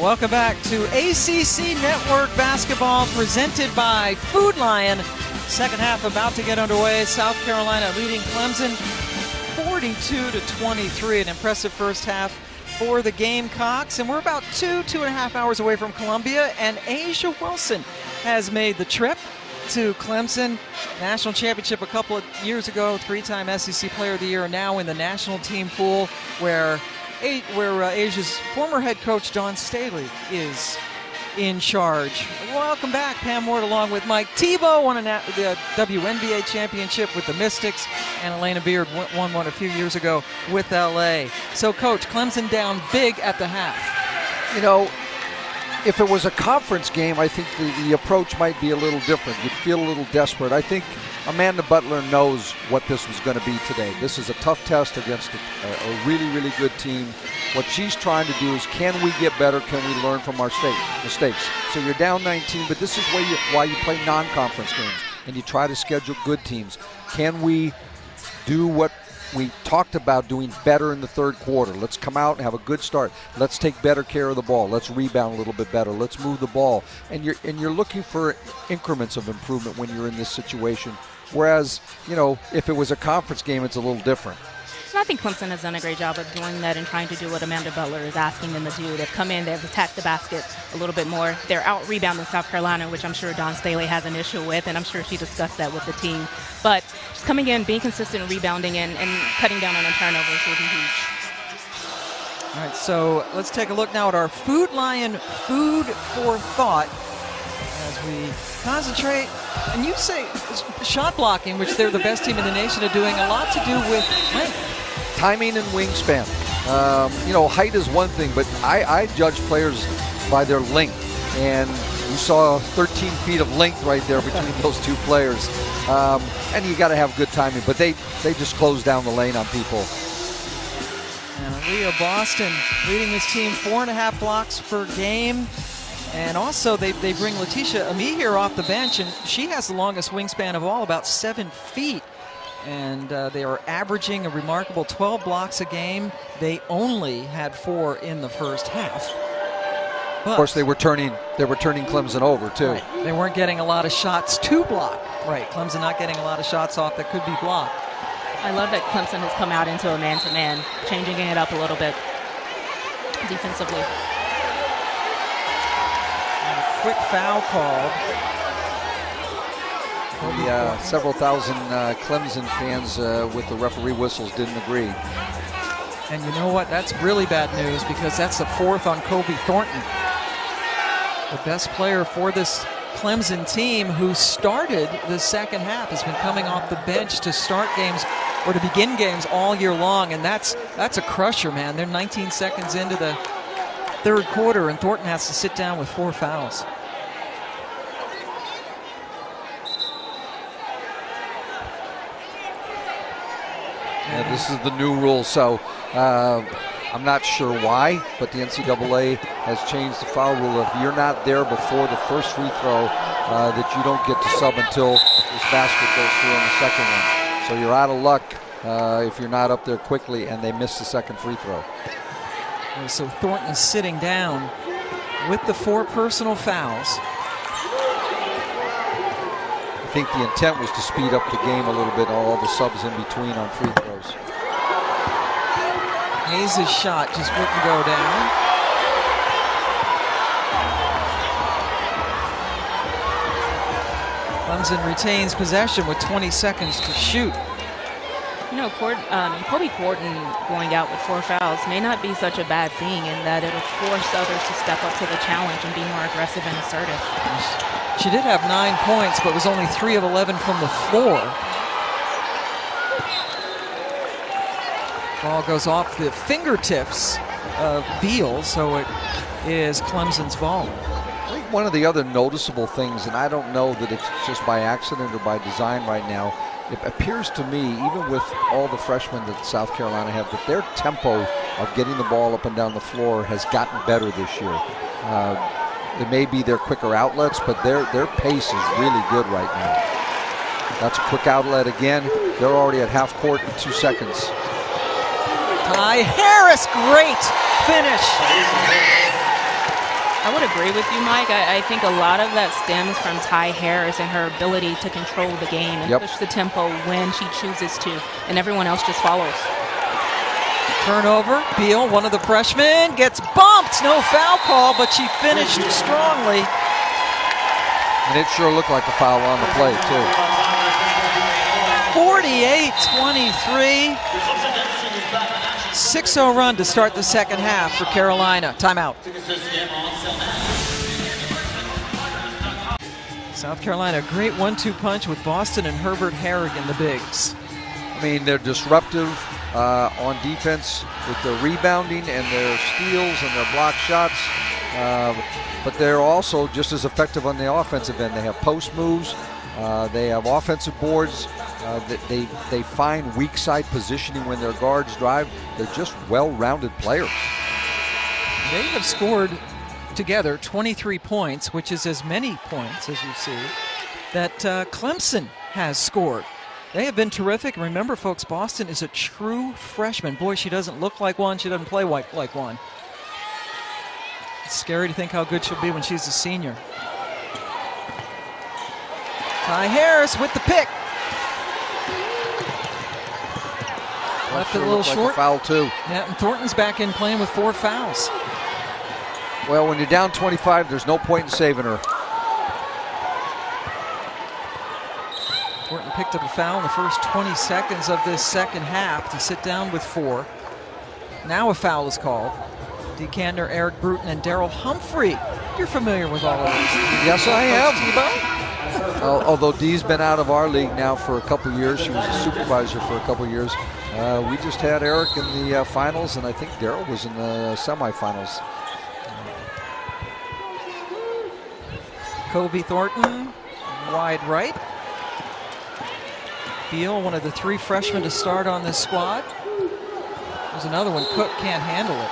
Welcome back to ACC Network Basketball presented by Food Lion. Second half about to get underway. South Carolina leading Clemson 42 to 23. An impressive first half for the Gamecocks. And we're about two, two and a half hours away from Columbia. And A'ja Wilson has made the trip to Clemson. National championship a couple of years ago, three time SEC Player of the Year, now in the national team pool where, where uh, A'ja's former head coach Dawn Staley is in charge. Welcome back, Pam Ward, along with Mike Thibault, won a the WNBA championship with the Mystics, and Alana Beard won- one a few years ago with LA. So, Coach, Clemson down big at the half. You know, if it was a conference game, I think the, the approach might be a little different. You'd feel a little desperate. I think Amanda Butler knows what this was going to be today. This is a tough test against a, a really, really good team. What she's trying to do is, can we get better? Can we learn from our state mistakes? So you're down 19, but this is you, why you play non-conference games and you try to schedule good teams. Can we do what we talked about doing better in the third quarter. Let's come out and have a good start. Let's take better care of the ball. Let's rebound a little bit better. Let's move the ball. And you're and you're looking for increments of improvement when you're in this situation. Whereas, you know, if it was a conference game, it's a little different. I think Clemson has done a great job of doing that and trying to do what Amanda Butler is asking them to do. They've come in, they've attacked the basket a little bit more. They're out rebounding South Carolina, which I'm sure Dawn Staley has an issue with, and I'm sure she discussed that with the team. But just coming in, being consistent, rebounding, and, and cutting down on the turnovers will be huge. All right, so let's take a look now at our Food Lion Food for Thought as we concentrate. And you say shot blocking, which they're the best team in the nation, are doing a lot to do with length. Timing and wingspan. Um, you know, height is one thing, but I, I judge players by their length. And you saw 13 feet of length right there between those two players. Um, and you got to have good timing, but they, they just closed down the lane on people. And Aliyah Boston leading his team four and a half blocks per game. And also, they, they bring Laeticia Amihere off the bench, and she has the longest wingspan of all, about seven feet. And uh, they are averaging a remarkable 12 blocks a game. They only had four in the first half. But of course, they were turning they were turning Clemson over too. Right. They weren't getting a lot of shots to block. Right, Clemson not getting a lot of shots off that could be blocked. I love that Clemson has come out into a man-to-man, changing it up a little bit defensively. And a quick foul called. The uh, several thousand uh, Clemson fans uh, with the referee whistles didn't agree. And you know what? That's really bad news because that's the fourth on Kobi Thornton the best player for this Clemson team who started the second half has been coming off the bench to start games or to begin games all year long and that's that's a crusher man they're 19 seconds into the third quarter and Thornton has to sit down with four fouls this is the new rule so uh, I'm not sure why, but the NCAA has changed the foul rule. If you're not there before the first free throw, uh, that you don't get to sub until this basket goes through on the second one. So you're out of luck uh, if you're not up there quickly and they miss the second free throw. So Thornton is sitting down with the four personal fouls. I think the intent was to speed up the game a little bit, all the subs in between on free throws. Hayes' shot just wouldn't go down. Clemson retains possession with 20 seconds to shoot. You know, Cord, um, Kobi Thornton going out with four fouls may not be such a bad thing in that it'll force others to step up to the challenge and be more aggressive and assertive. She did have nine points, but was only three of 11 from the floor. Ball goes off the fingertips of Beal, so it is Clemson's ball. I think one of the other noticeable things, and I don't know that it's just by accident or by design right now, it appears to me, even with all the freshmen that South Carolina have, that their tempo of getting the ball up and down the floor has gotten better this year. Uh, it may be their quicker outlets, but their their pace is really good right now. That's a quick outlet again. They're already at half court in two seconds. Ty Harris, great finish. I would agree with you, Mike. I, I, think a lot of that stems from Ty Harris and her ability to control the game and yep. push the tempo when she chooses to, and everyone else just follows. Turnover. Beal, one of the freshmen, gets bumped. No foul call, but she finished strongly. And it sure looked like a foul on the play, too. 48 23. 6-0 run to start the second half for Carolina. Timeout. South Carolina, great one-two punch with Boston and Herbert Harrigan, the bigs. I mean, they're disruptive uh, on defense with their rebounding and their steals and their block shots. Uh, but they're also just as effective on the offensive end. They have post moves, uh, they have offensive boards, uh, they, they find weak side positioning when their guards drive. They're just well-rounded players. They have scored together 23 points, which is as many points as you see that uh, Clemson has scored. They have been terrific. Remember, folks, Boston is a true freshman. Boy, she doesn't look like one. She doesn't play like, like one. It's scary to think how good she'll be when she's a senior. Ty Harris with the pick. Left it a little short. Like a foul too. Yeah, and Thornton's back in playing with four fouls. Well, when you're down 25, there's no point in saving her. Thornton picked up a foul in the first 20 seconds of this second half to sit down with four. Now a foul is called. Dee Kantner, Eric Bruton, and Daryl Humphrey. You're familiar with all of these. Yes, I am. Uh, although Dee's been out of our league now for a couple years, she was a supervisor for a couple years. Uh, we just had Eric in the uh, finals, and I think Daryl was in the semifinals. Kobi Thornton, wide right. Beal, one of the three freshmen to start on this squad. There's another one. Cooke can't handle it.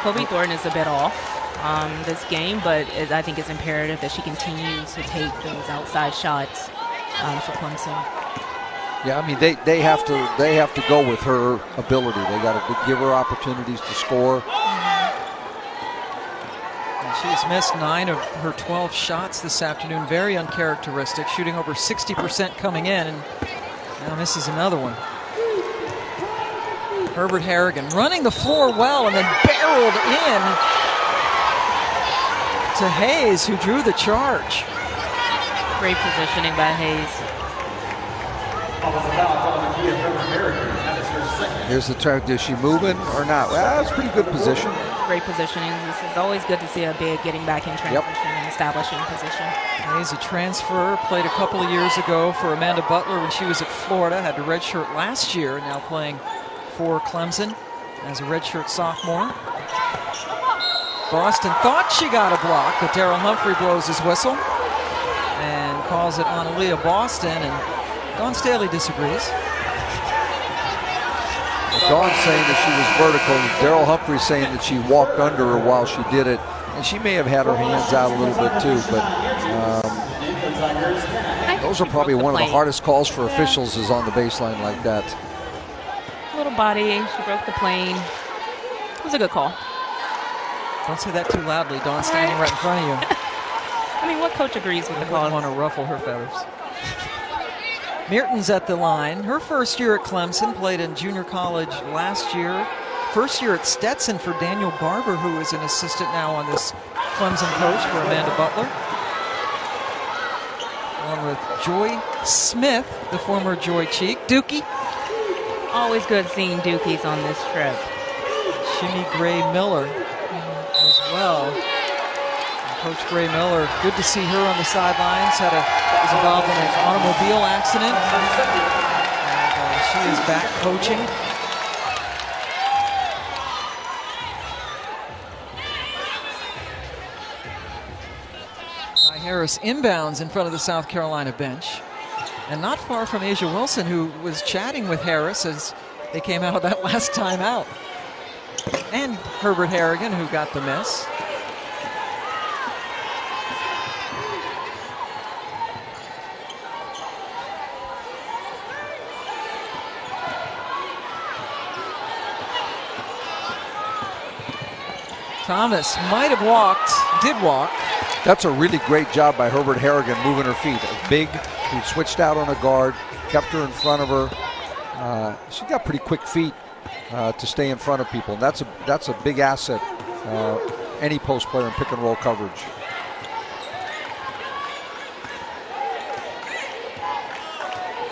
Kobi Thornton is a bit off um, this game, but it, I think it's imperative that she continues to take those outside shots um, for Clemson. Yeah, I mean they, they have to they have to go with her ability. They got to give her opportunities to score. And she has missed nine of her 12 shots this afternoon. Very uncharacteristic, shooting over 60% coming in, and now misses another one. Herbert Harrigan running the floor well and then barreled in to Hayes, who drew the charge. Great positioning by Hayes. Here's the track. Is she moving or not? Well, that's pretty good position. Great positioning. This is always good to see a big getting back in transition and establishing position. He's a transfer, played a couple of years ago for Amanda Butler when she was at Florida, had a redshirt last year, now playing for Clemson as a redshirt sophomore. Boston thought she got a block, but Daryl Humphrey blows his whistle and calls it on Aliyah Boston, and Dawn Staley disagrees. Dawn saying that she was vertical. Daryl Humphrey saying that she walked under her while she did it. And she may have had her hands out a little bit too, but um, those are probably one of the hardest calls for officials is on the baseline like that. Little body, she broke the plane. It was a good call. Don't say that too loudly. Dawn's standing right in front of you. I mean, what coach agrees with the call? I want to ruffle her feathers. Mertens at the line. Her first year at Clemson, played in junior college last year. First year at Stetson for Daniel Barber, who is an assistant now on this Clemson coach for Amanda Butler. Along with Joy Smith, the former Joy Cheek. Dookie. Always good seeing Dookies on this trip. Shimmy Gray Miller as well. And Coach Gray Miller, good to see her on the sidelines. Had a was involved in an automobile accident, and uh, she is back coaching. Harris inbounds in front of the South Carolina bench, and not far from A'ja Wilson, who was chatting with Harris as they came out of that last time out and Herbert Harrigan, who got the miss. Thomas might have walked, did walk. That's a really great job by Herbert Harrigan moving her feet. A big, he switched out on a guard, kept her in front of her. Uh, she got pretty quick feet uh, to stay in front of people. And that's a that's a big asset. Uh, any post player in pick and roll coverage.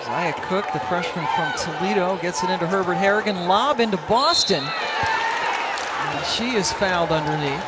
Zia Cooke, the freshman from Toledo, gets it into Herbert Harrigan. Lob into Boston. And she is fouled underneath.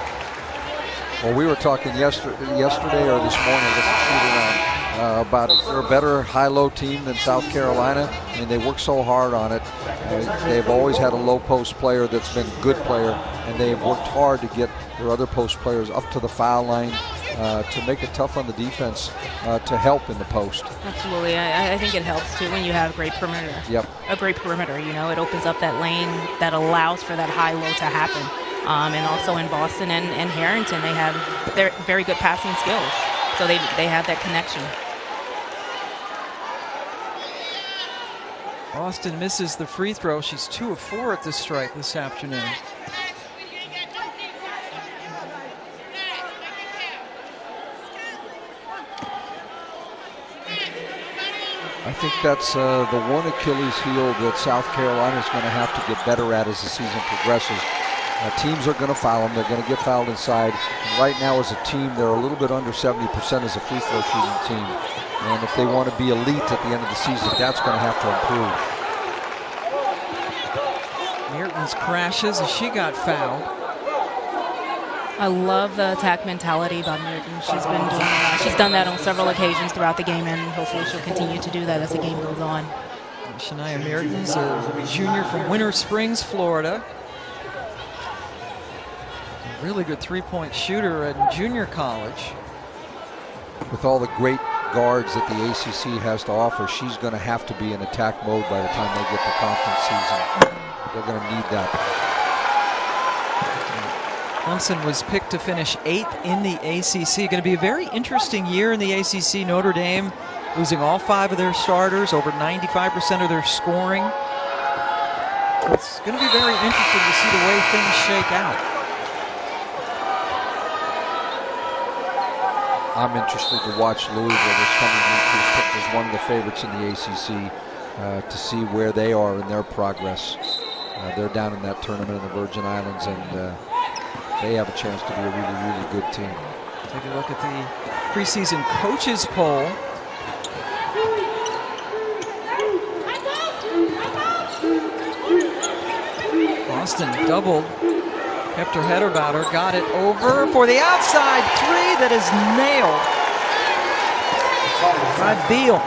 Well, we were talking yesterday, yesterday or this morning uh, about they're a better high-low team than South Carolina. I mean, they work so hard on it. Uh, they've always had a low post player that's been a good player, and they've worked hard to get their other post players up to the foul line uh, to make it tough on the defense uh, to help in the post. Absolutely, I, I, think it helps too when you have great perimeter. Yep. A great perimeter, you know, it opens up that lane that allows for that high low to happen. Um, and also in Boston and, and Harrigan, they have very good passing skills, so they they have that connection. Boston misses the free throw. She's two of four at the strike this afternoon. I think that's uh, the one Achilles heel that South Carolina is going to have to get better at as the season progresses. Uh, teams are going to foul them. They're going to get fouled inside. And right now, as a team, they're a little bit under 70% as a free throw shooting team. And if they want to be elite at the end of the season, that's going to have to improve. Mertens crashes as she got fouled. I love the attack mentality by Mertens. She's been doing that. She's done that on several occasions throughout the game, and hopefully she'll continue to do that as the game goes on. Shania Mertens, a junior from Winter Springs, Florida. A really good three-point shooter at junior college. With all the great guards that the ACC has to offer, she's going to have to be in attack mode by the time they get to conference season. They're going to need that. Clemson was picked to finish eighth in the ACC. Going to be a very interesting year in the ACC. Notre Dame losing all five of their starters, over 95% of their scoring. It's going to be very interesting to see the way things shake out. I'm interested to watch Louisville this coming week, who's picked as one of the favorites in the ACC, uh, to see where they are in their progress. Uh, they're down in that tournament in the Virgin Islands, and uh, they have a chance to be a really, really good team. Take a look at the preseason coaches poll. Boston doubled, kept her head about her, got it over for the outside three that is nailed by Beal.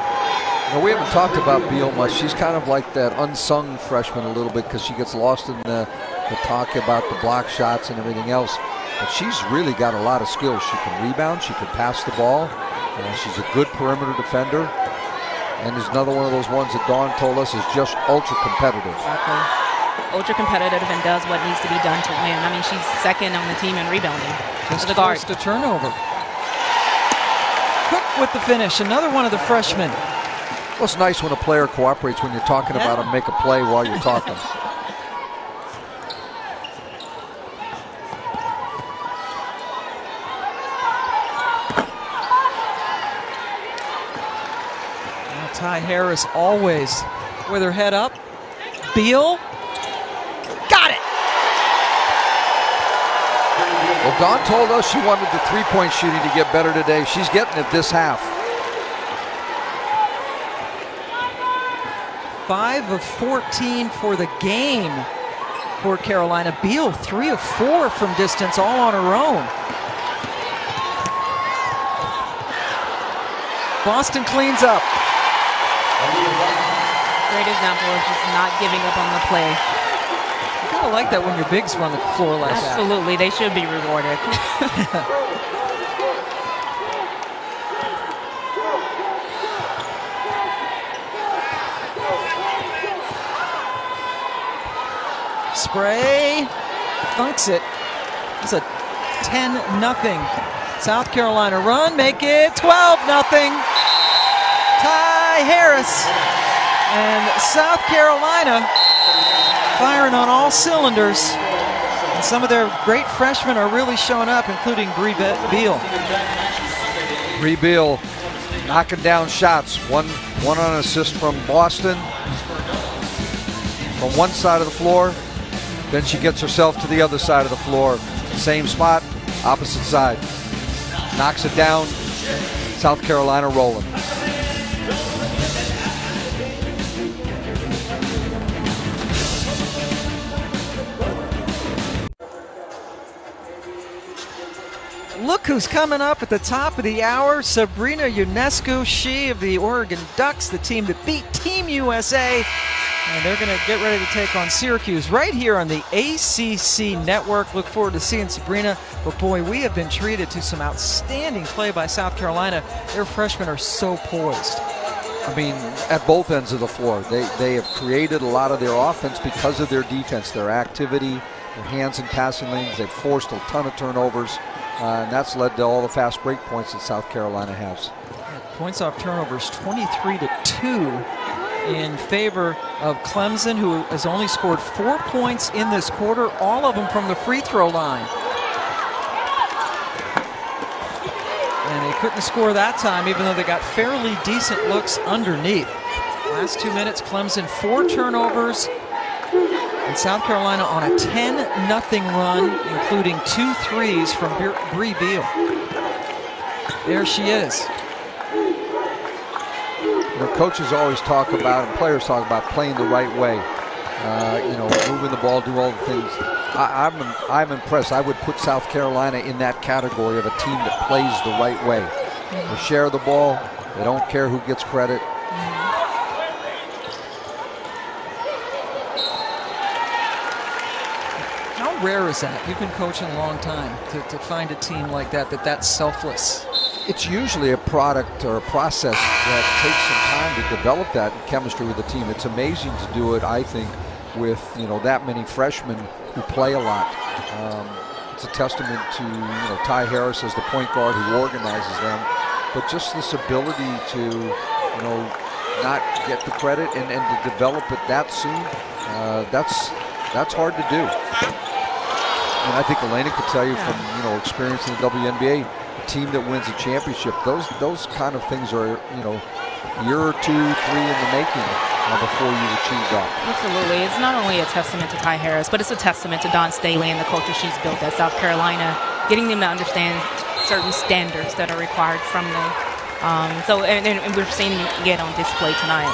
Now, we haven't talked about Beal much. She's kind of like that unsung freshman a little bit because she gets lost in the, the talk about the block shots and everything else. But she's really got a lot of skills. She can rebound, she can pass the ball. Uh, she's a good perimeter defender. And is another one of those ones that Dawn told us is just ultra competitive. Exactly. Ultra competitive and does what needs to be done to win. I mean, she's second on the team in rebounding. Just as a guard. forced a turnover. Cooke with the finish. Another one of the freshmen. Well, it's nice when a player cooperates when you're talking about him, make a play while you're talking. Ty Harris always with her head up. Beal got it. Well, Dawn told us she wanted the three-point shooting to get better today. She's getting it this half. Five of 14 for the game for Carolina. Beal, three of four from distance, all on her own. Boston cleans up. Great example of just not giving up on the play. Of like that when your bigs run the floor like that. Absolutely, they should be rewarded. Spray funks it. It's a 10 nothing. South Carolina run, make it 12 nothing. Ty Harris and South Carolina firing on all cylinders. And some of their great freshmen are really showing up, including Brea Be- Beal. Brea Beal knocking down shots. One, one on assist from Boston from one side of the floor. Then she gets herself to the other side of the floor. Same spot, opposite side. Knocks it down. South Carolina rolling. Who's coming up at the top of the hour. Sabrina Ionescu, she of the Oregon Ducks, the team that beat Team USA. And they're going to get ready to take on Syracuse right here on the ACC network. Look forward to seeing Sabrina. But boy, we have been treated to some outstanding play by South Carolina. Their freshmen are so poised. I mean, at both ends of the floor, they, they have created a lot of their offense because of their defense, their activity, their hands in passing lanes. They've forced a ton of turnovers, uh, and that's led to all the fast break points that South Carolina has. Points off turnovers 23 to 2 in favor of Clemson, who has only scored four points in this quarter, all of them from the free throw line. And they couldn't score that time, even though they got fairly decent looks underneath. Last two minutes, Clemson four turnovers, and South Carolina on a 10 0 run, including two threes from Brea Beal. There she is. You know, coaches always talk about and players talk about playing the right way. uh, you know, moving the ball, do all the things. I, am I'm, I'm impressed. I would put South Carolina in that category of a team that plays the right way. They share the ball. They don't care who gets credit. How rare is that? You've been coaching a long time to, to find a team like that, that that's selfless. It's usually a product or a process that takes some time to develop that chemistry with the team. It's amazing to do it, I think, with you know that many freshmen who play a lot. Um, it's a testament to you know Ty Harris as the point guard who organizes them, but just this ability to you know not get the credit and, and to develop it that soon. Uh, that's that's hard to do. And I think Alana could tell you from you know experience in the WNBA, a team that wins a championship, those those kind of things are you know year or two, three in the making uh, before you achieve that. Absolutely. It's not only a testament to Ty Harris, but it's a testament to Dawn Staley and the culture she's built at South Carolina, getting them to understand certain standards that are required from them. Um, so, and, and, we're seeing it on display tonight.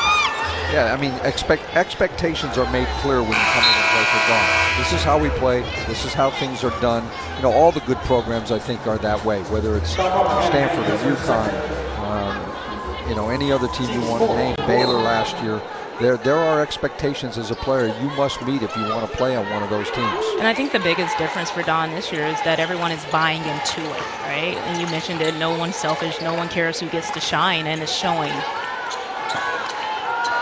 Yeah, I mean, expect, expectations are made clear when you come in and play for Dawn. This is how we play. This is how things are done. You know, all the good programs I think are that way. Whether it's Stanford or UConn, um, you know, any other team you want to name, Baylor last year there there are expectations as a player you must meet if you want to play on one of those teams. And I think the biggest difference for Dawn this year is that everyone is buying into it, right? And you mentioned it, no one's selfish, no one cares who gets to shine, and it's showing.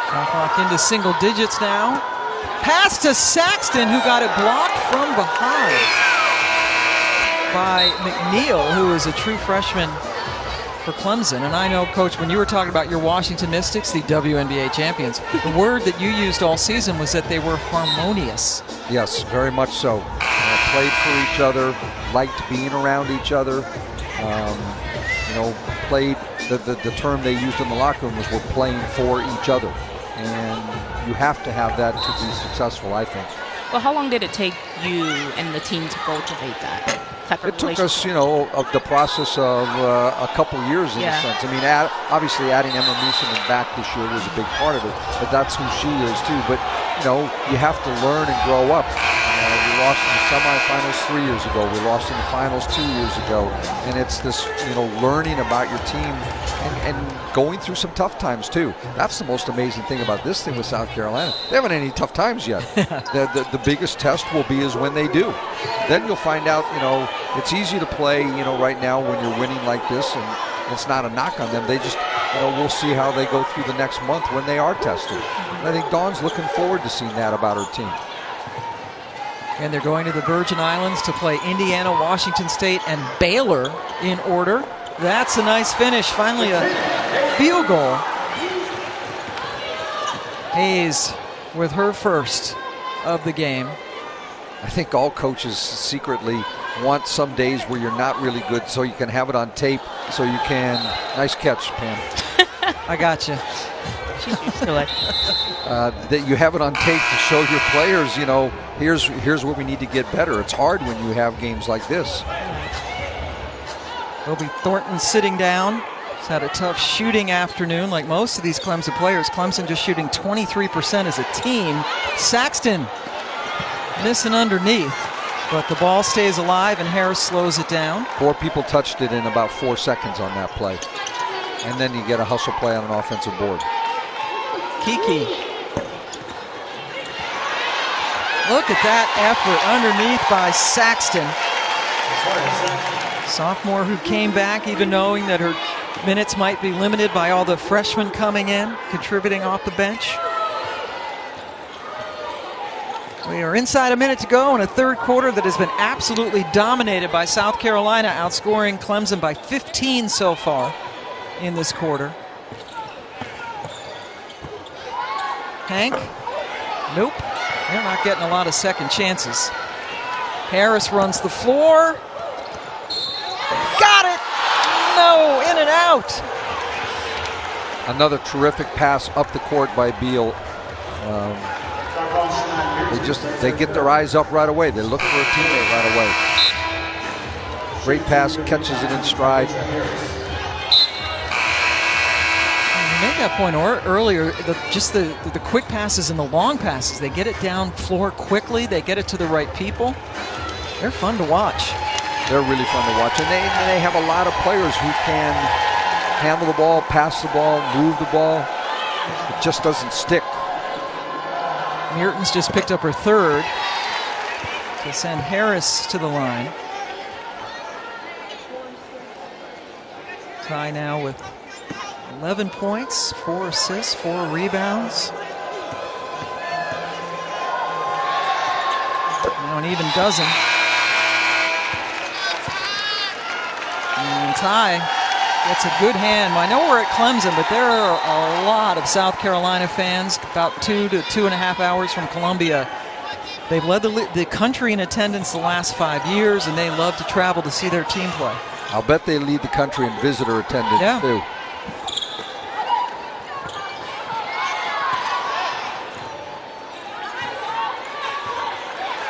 Clock into single digits now. Pass to Saxton, who got it blocked from behind by McNeil, who is a true freshman for Clemson. And I know, Coach, when you were talking about your Washington Mystics, the WNBA champions, the word that you used all season was that they were harmonious. Yes, very much so. Uh, played for each other, liked being around each other. Um, you know, played, the, the, the term they used in the locker room was we're playing for each other. And you have to have that to be successful, I think. Well, how long did it take you and the team to cultivate that? type of It took us, you know, of the process of uh, a couple years in yeah. a sense. I mean, add, obviously adding Emma Meesseman back this year was a big part of it, but that's who she is too. But, you know, you have to learn and grow up. Lost in the semifinals three years ago. We lost in the finals two years ago. And it's this, you know, learning about your team and, and going through some tough times too. That's the most amazing thing about this thing with South Carolina. They haven't had any tough times yet. the, the, the biggest test will be is when they do. Then you'll find out, you know, it's easy to play, you know, right now when you're winning like this, and it's not a knock on them. They just, you know, we'll see how they go through the next month when they are tested. And I think Dawn's looking forward to seeing that about her team. And they're going to the Virgin Islands to play Indiana, Washington State, and Baylor in order. That's a nice finish. Finally, a field goal. Hayes with her first of the game. I think all coaches secretly want some days where you're not really good so you can have it on tape so you can. Nice catch, Pam. I got you. She's used to it. Uh, that you have it on tape to show your players, you know, here's here's what we need to get better. It's hard when you have games like this. Kobi Thornton sitting down. He's had a tough shooting afternoon, like most of these Clemson players. Clemson just shooting 23% as a team. Saxton missing underneath. But the ball stays alive and Harris slows it down. Four people touched it in about four seconds on that play. And then you get a hustle play on an offensive board. Kiki. Look at that effort underneath by Saxton. Sophomore who came back even knowing that her minutes might be limited by all the freshmen coming in, contributing off the bench. We are inside a minute to go in a third quarter that has been absolutely dominated by South Carolina, outscoring Clemson by 15 so far in this quarter. Hank? Nope. They're not getting a lot of second chances. Harris runs the floor. Got it! No, in and out. Another terrific pass up the court by Beal. Um, they just they get their eyes up right away. They look for a teammate right away. Great pass, catches it in stride. That point or, earlier. The, just the, the, quick passes and the long passes. They get it down floor quickly. They get it to the right people. They're fun to watch. They're really fun to watch, and they, they have a lot of players who can handle the ball, pass the ball, move the ball. It just doesn't stick. Mertens just picked up her third to send Harris to the line. Tie now with 11 points, four assists, four rebounds. Now an even dozen. And Ty gets a good hand. I know we're at Clemson, but there are a lot of South Carolina fans, about two to two and a half hours from Columbia. They've led the, the country in attendance the last five years, and they love to travel to see their team play. I'll bet they lead the country in visitor attendance, Yeah. too.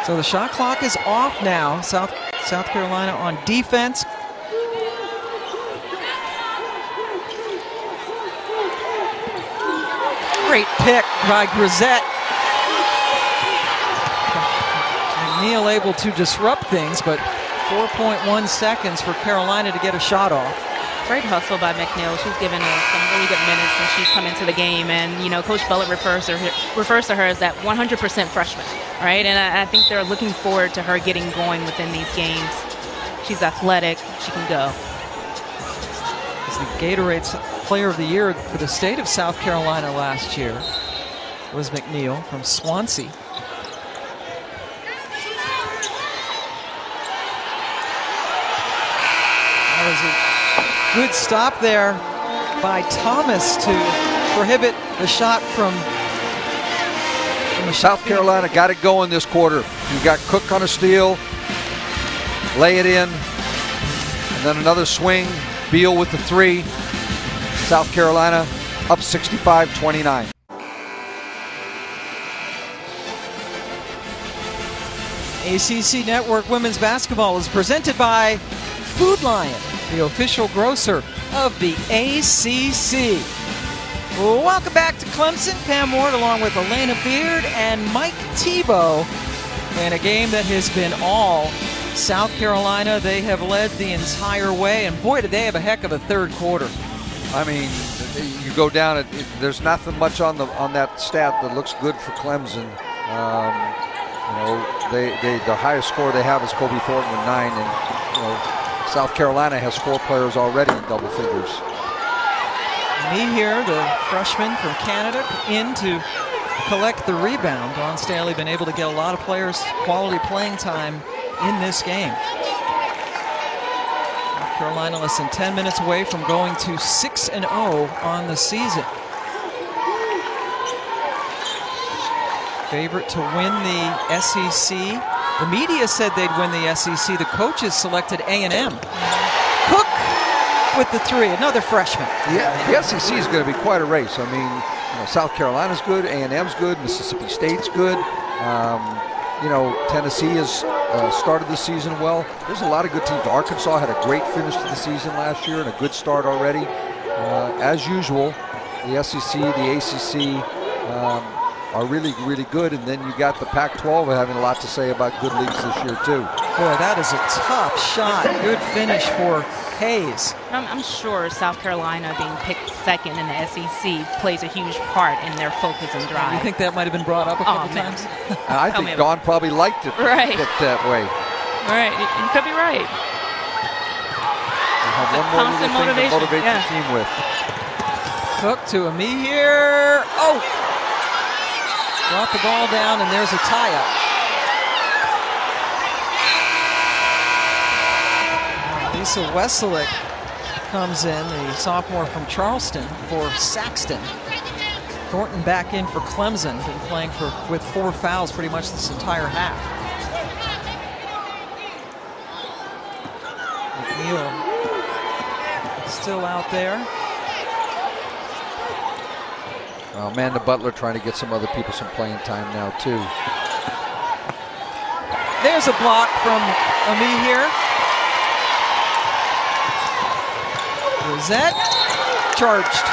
So the shot clock is off now. South South Carolina on defense. Great pick by Grissett. Neal able to disrupt things, but 4.1 seconds for Carolina to get a shot off. Great hustle by McNeil. She's given her some really good minutes since she's come into the game, and you know, Coach Bellett refers to her, refers to her as that 100% freshman, right? And I, I think they're looking forward to her getting going within these games. She's athletic. She can go. Is the Gatorade's Player of the Year for the state of South Carolina last year was McNeil from Swansea. That was good stop there by Thomas to prohibit the shot from, from South Carolina got it going this quarter. You got Cooke on a steal, lay it in, and then another swing. Beal with the three. South Carolina up 65 29. ACC Network Women's Basketball is presented by Food Lion, the official grocer of the ACC. Welcome back to Clemson. Pam Ward along with Alana Beard and Mike Thibault in a game that has been all South Carolina. They have led the entire way, and boy, did they have a heck of a third quarter. I mean, you go down. It, it, there's nothing much on the on that stat that looks good for Clemson. Um, you know, they, they the highest score they have is Kobi Thornton with nine, and you know, South Carolina has four players already in double figures. Me here, the freshman from Canada, in to collect the rebound. Dawn Staley been able to get a lot of players quality playing time in this game. South Carolina less than 10 minutes away from going to 6 and 0 on the season. Favorite to win the SEC. The media said they'd win the SEC. The coaches selected A&M. Cooke with the three, another freshman. Yeah, the SEC is going to be quite a race. I mean, you know, South Carolina's good, A&M's good, Mississippi State's good. Um, you know, Tennessee has uh, started the season well. There's a lot of good teams. Arkansas had a great finish to the season last year and a good start already. Uh, as usual, the SEC, the ACC um, are really, really good. And then you got the Pac-12 having a lot to say about good leagues this year too. Boy, that is a tough shot. Good finish for Hayes. I'm, I'm sure South Carolina being picked second in the SEC plays a huge part in their focus and drive. You think that might have been brought up a Oh, couple man. times? I oh, think about Dawn probably liked it Right. picked that way. All right, you, you could be right. You have The one more little constant thing to motivation, motivate yeah. the team with. Cooke to Amihere. Oh! Brought the ball down, and there's a tie up. Elysa Wesolek comes in, the sophomore from Charleston, for Saxton. Thornton back in for Clemson, been playing for with four fouls pretty much this entire half. McNeil still out there. Oh, Amanda Butler trying to get some other people some playing time now too. There's a block from Ami here. Rosette charged.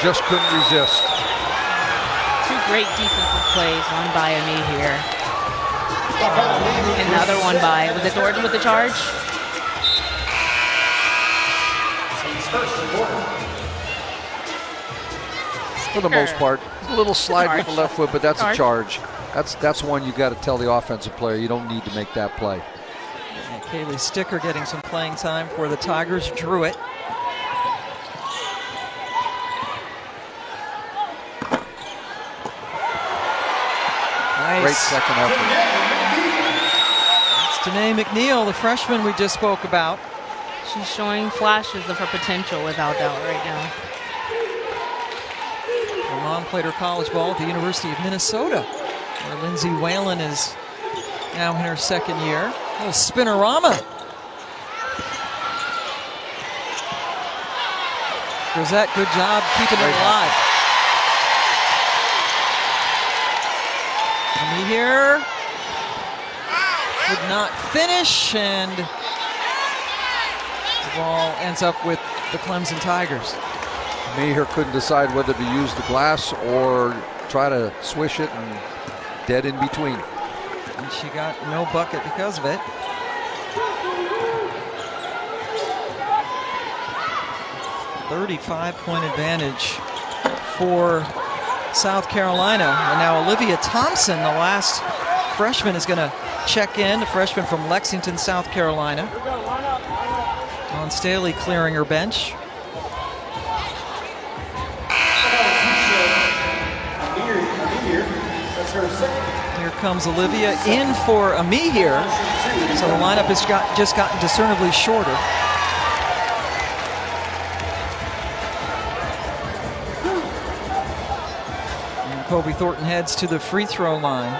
just couldn't resist. Two great defensive plays, one by Ami here. Another one by, was it Thornton with the charge? For the most part, a little slide with the left foot, but that's a Charge. charge. That's that's one you got to tell the offensive player you don't need to make that play. And Kaylee Sticker getting some playing time for the Tigers. Drew it. Nice. Great second effort. It's Danae McNeil, the freshman we just spoke about. She's showing flashes of her potential without doubt right now. Mom played her college ball at the University of Minnesota, where Lindsay Whalen is now in her second year. little spinorama. Rosette, good job keeping it alive. And here could not finish, and the ball ends up with the Clemson Tigers. Maher couldn't decide whether to use the glass or try to swish it and dead in between. And she got no bucket because of it. Thirty-five point advantage for South Carolina. And now Olivia Thompson, the last freshman, is going to check in. A freshman from Lexington, South Carolina. Dawn Staley clearing her bench. Here comes Olivia in for Amihere. So the lineup has got just gotten discernibly shorter. And Kobi Thornton heads to the free throw line.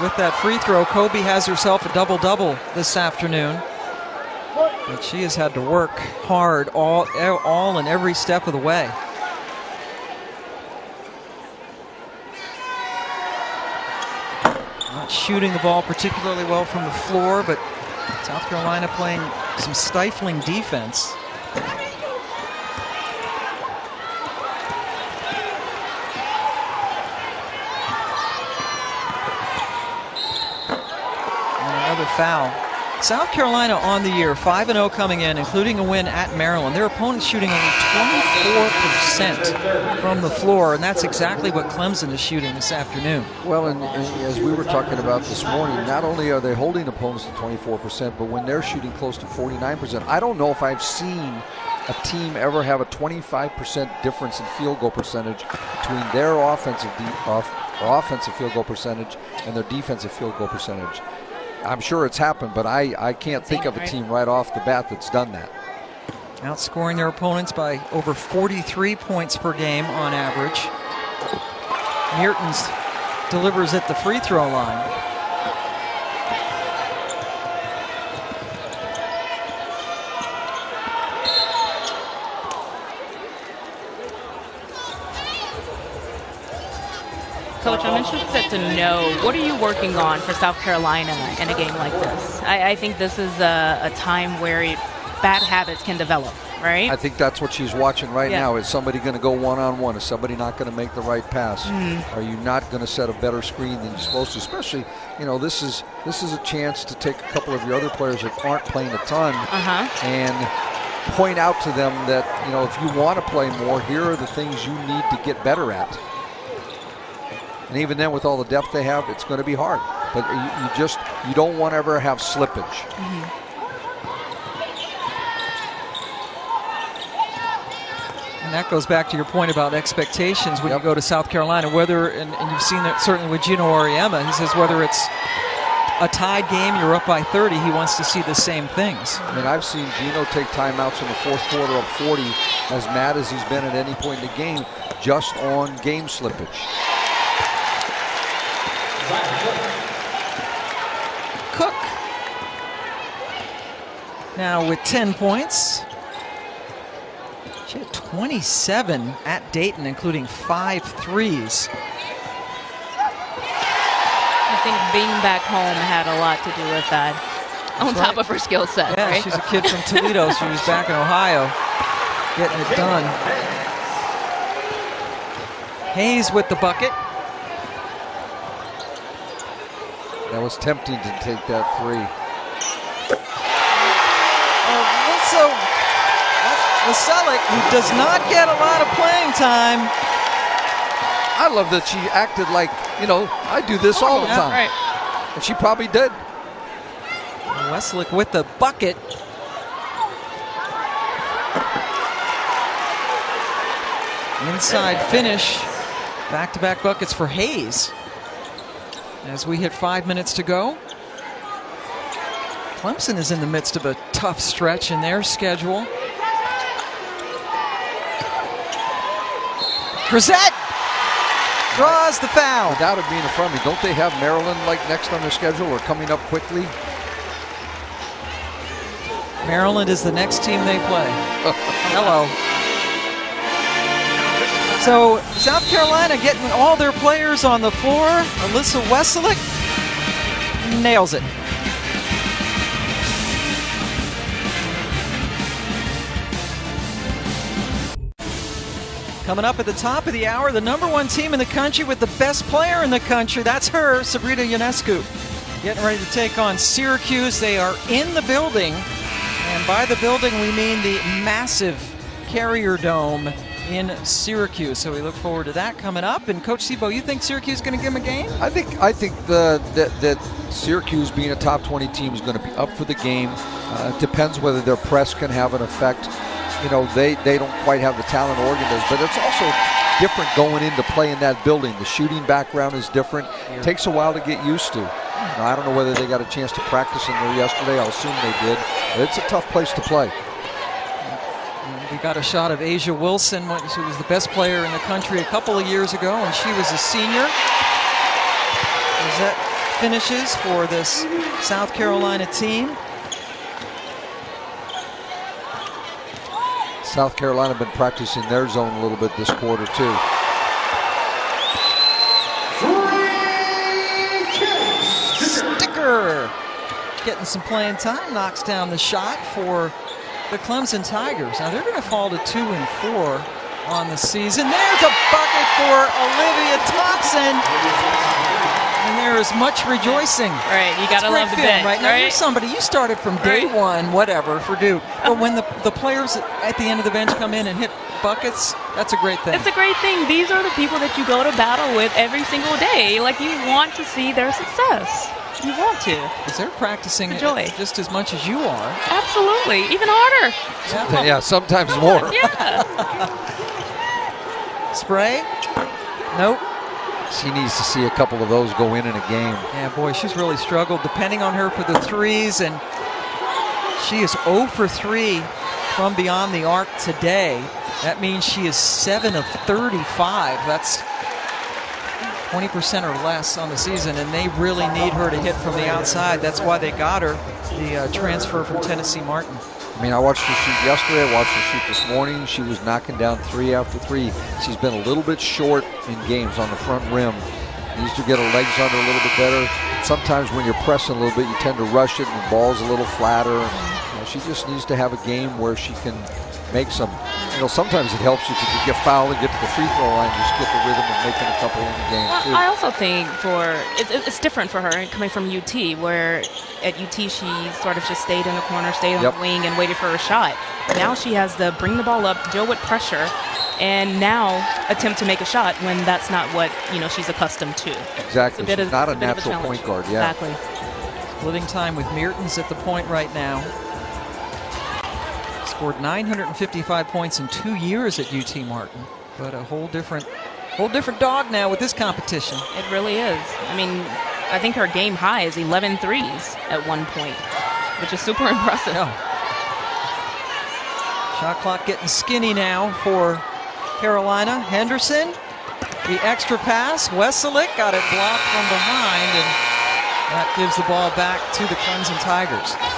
With that free throw, Kobi has herself a double double this afternoon. But she has had to work hard all, all and every step of the way. Not shooting the ball particularly well from the floor, but South Carolina playing some stifling defense. Foul. South Carolina on the year, 5 0 coming in, including a win at Maryland. Their opponents shooting only 24% from the floor, and that's exactly what Clemson is shooting this afternoon. Well, and, and as we were talking about this morning, not only are they holding opponents to 24%, but when they're shooting close to 49%, I don't know if I've seen a team ever have a 25% difference in field goal percentage between their offensive off, offensive field goal percentage and their defensive field goal percentage. I'm sure it's happened, but I, I can't think of a team right off the bat that's done that. Outscoring their opponents by over 43 points per game on average. Mertens delivers at the free throw line. Coach, I'm interested to know what are you working on for South Carolina in a game like this? I, I think this is a, a time where it, bad habits can develop, right? I think that's what she's watching right Yeah. now. Is somebody going to go one on one? Is somebody not going to make the right pass? Mm-hmm. Are you not going to set a better screen than you're supposed to? Especially, you know, this is this is a chance to take a couple of your other players that aren't playing a ton uh-huh. and point out to them that you know if you want to play more, here are the things you need to get better at. And even then, with all the depth they have, it's going to be hard. But you, you just you don't want to ever have slippage. And that goes back to your point about expectations when Yep. you go to South Carolina. Whether, and, and you've seen that certainly with Geno Auriemma, he says whether it's a tied game, you're up by 30, he wants to see the same things. I mean, I've seen Geno take timeouts in the fourth quarter of 40, as mad as he's been at any point in the game, just on game slippage. Cooke now with 10 points. She had 27 at Dayton, including five threes. I think being back home had a lot to do with that. on That's top right. of her skill set, Yeah, right? she's a kid from Toledo. She was back in Ohio getting it done. Hayes with the bucket. That was tempting to take that three. Uh, so Wesolek, who does not get a lot of playing time. I love that she acted like, you know, I do this all the Yeah, time. right. And she probably did. Wesolek with the bucket. Inside finish. Back-to-back buckets for Hayes. As we hit five minutes to go. Clemson is in the midst of a tough stretch in their schedule. Grissett draws the foul. Without it being in front of me, don't they have Maryland like next on their schedule or coming up quickly? Maryland is the next team they play. Hello. So South Carolina getting all their players on the floor. Elysa Wesolek nails it. Coming up at the top of the hour, the number one team in the country with the best player in the country. That's her, Sabrina Ionescu. Getting ready to take on Syracuse. They are in the building. And by the building, we mean the massive Carrier Dome in Syracuse. So we look forward to that coming up. And Coach Thibault, you think Syracuse is going to give them a game? I think I think the that, that Syracuse being a top 20 team is going to be up for the game. Uh, depends whether their press can have an effect. You know, they, they don't quite have the talent Oregon does, but it's also different going into play in that building. The shooting background is different. takes a while to get used to. Now, I don't know whether they got a chance to practice in there yesterday. I'll assume they did. But it's a tough place to play. We got a shot of A'ja Wilson, who was the best player in the country a couple of years ago, and she was a senior. As that finishes for this South Carolina team. South Carolina been practicing their zone a little bit this quarter too. Sticker getting some playing time, knocks down the shot for the Clemson Tigers. Now they're going to fall to two and four on the season. There's a bucket for Olivia Thompson. And there is much rejoicing. Right, you gotta It's great love the feeling, bench, right? Now you're somebody you started from day Right. one, whatever for Duke. But when the the players at the end of the bench come in and hit buckets, that's a great thing. It's a great thing. These are the people that you go to battle with every single day. Like you want to see their success. You want to. Because they're practicing It's a joy. just as much as you are. Absolutely. Even harder. Yeah, sometimes more. Yeah. Spray? Nope. She needs to see a couple of those go in in a game. Yeah, boy, she's really struggled depending on her for the threes, and she is 0 for 3 from beyond the arc today. That means she is 7 of 35. That's 20% or less on the season, and they really need her to hit from the outside. That's why they got her the uh, transfer from Tennessee Martin. I mean, I watched her shoot yesterday. I watched her shoot this morning. She was knocking down three after three. She's been a little bit short in games on the front rim. Needs to get her legs under a little bit better. Sometimes when you're pressing a little bit, you tend to rush it and the ball's a little flatter. You know, she just needs to have a game where she can make some. You know, sometimes it helps if you can get fouled and get to the free throw line, just get the rhythm of making a couple in the game Well, too. I also think for it's, it's different for her coming from UT, where at UT she sort of just stayed in the corner, stayed on Yep. the wing, and waited for her shot. Now she has the bring the ball up, deal with pressure, and now attempt to make a shot when that's not what you know she's accustomed to. exactly. bit She's of- not a it's a bit a natural point guard. Yeah. Exactly. Splitting time with Mertens at the point right now. Scored 955 points in two years at UT Martin, but a whole different, whole different dog now with this competition. It really is. I mean, I think her game high is 11 threes at one point, which is super impressive. Yeah. Shot clock getting skinny now for Carolina. Henderson, the extra pass. Wesolek got it blocked from behind, and that gives the ball back to the Clemson Tigers.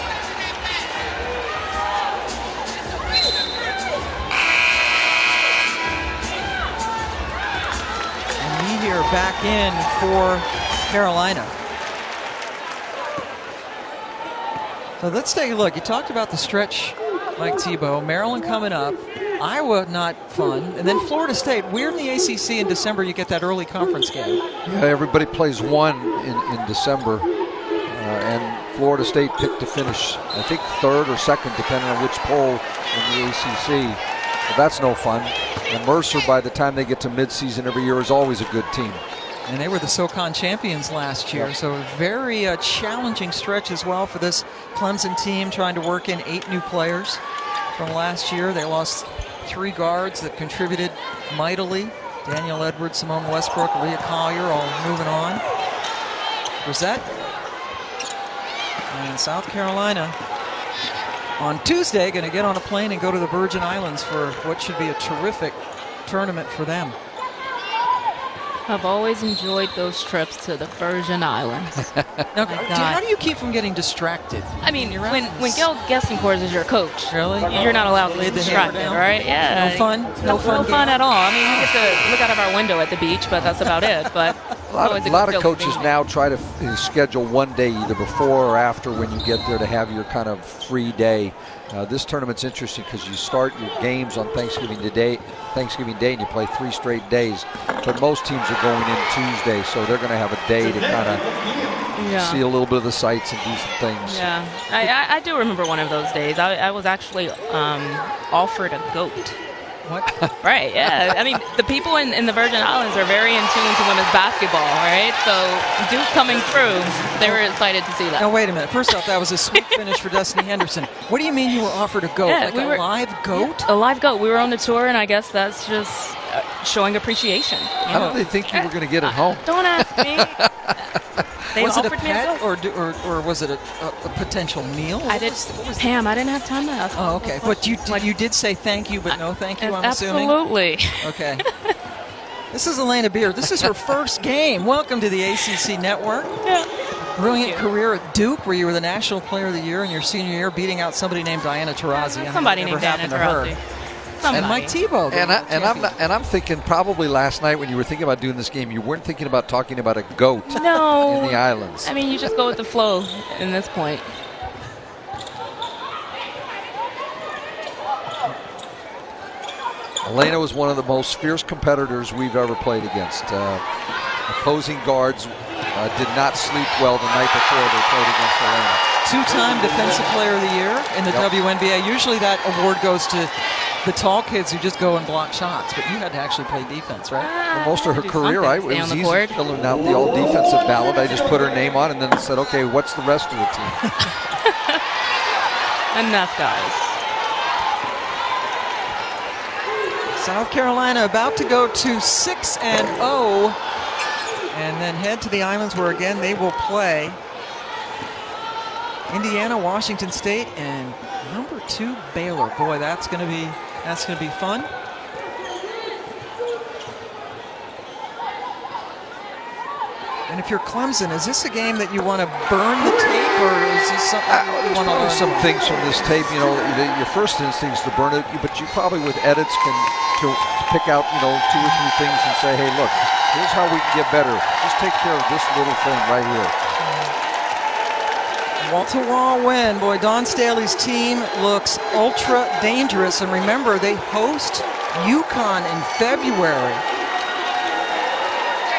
Back in for Carolina. So let's take a look. You talked about the stretch, Mike Thibault. Maryland coming up. Iowa not fun. And then Florida State. We're in the ACC in December. You get that early conference game. Yeah, everybody plays one in, in December. Uh, and Florida State picked to finish, I think, third or second, depending on which poll in the ACC. But that's no fun. And Mercer, by the time they get to midseason every year, is always a good team. And they were the SoCon champions last year, so a very uh, challenging stretch as well for this Clemson team, trying to work in eight new players from last year. They lost three guards that contributed mightily. Danielle Edwards, Simone Westbrook, Leah Collier all moving on. Brissett. And South Carolina on Tuesday going to get on a plane and go to the Virgin Islands for what should be a terrific tournament for them. I've always enjoyed those trips to the Virgin Islands. now, how do you keep from getting distracted? I mean, when, when Gail Goestenkors is your coach, really, you're not allowed to be distracted, right? Yeah. No fun. No, no fun. No fun at all. I mean, we get to look out of our window at the beach, but that's about it. But a lot, of, a lot of coaches now try to f- schedule one day either before or after when you get there to have your kind of free day. Uh, this tournament's interesting because you start your games on Thanksgiving Day, Thanksgiving Day, and you play three straight days. But most teams are going in Tuesday, so they're going to have a day to kind of yeah. see a little bit of the sights and do some things. Yeah, I, I do remember one of those days. I, I was actually um, offered a goat what? right, yeah. I mean, the people in, in the Virgin Islands are very in tune to women's basketball, right? So Duke coming through, they were excited to see that. Now, wait a minute. First off, that was a sweet finish for Destanni Henderson. What do you mean you were offered a goat? Yeah, like we a were, live goat? A live goat. We were on the tour, and I guess that's just uh, showing appreciation. How know? did they think you were going to get it home? Don't ask me. They was it a pet or, do, or, or was it a, a, a potential meal? I did. was, Pam, I didn't have time to ask. Oh, okay. But you did, you did say thank you, but no thank you. I'm absolutely. assuming. Absolutely. Okay. this is Alana Beard. This is her first game. Welcome to the ACC Network. Yeah. Brilliant career at Duke, where you were the National Player of the Year in your senior year, beating out somebody named Diana Taurasi. Somebody named Diana Taurasi. Somebody. And Mike Thibault. And, I, and I'm not, and I'm thinking probably last night when you were thinking about doing this game, you weren't thinking about talking about a goat no. in the islands. I mean, you just go with the flow in this point. Alana was one of the most fierce competitors we've ever played against. Uh, opposing guards uh, did not sleep well the night before they played against Alana. Two-time Defensive Player of the Year in the yep. WNBA. Usually that award goes to the tall kids who just go and block shots, but you had to actually play defense, right? Uh, well, most of her career, right? It was easy board. filling out the all defensive ballot. I just put her name on and then said, okay, what's the rest of the team? Enough, guys. South Carolina about to go to 6 and 0 and then head to the islands where again they will play Indiana, Washington State, and number two Baylor. Boy, that's going to be that's going to be fun. And if you're Clemson, is this a game that you want to burn the tape, or is this something uh, you want to learn? Some things from this tape, you know, the, your first instinct is to burn it, but you probably with edits can to, to pick out, you know, two or three things and say, hey, look, here's how we can get better. Just take care of this little thing right here. Wall-to-wall win. Boy, Dawn Staley's team looks ultra dangerous. And remember, they host UConn in February.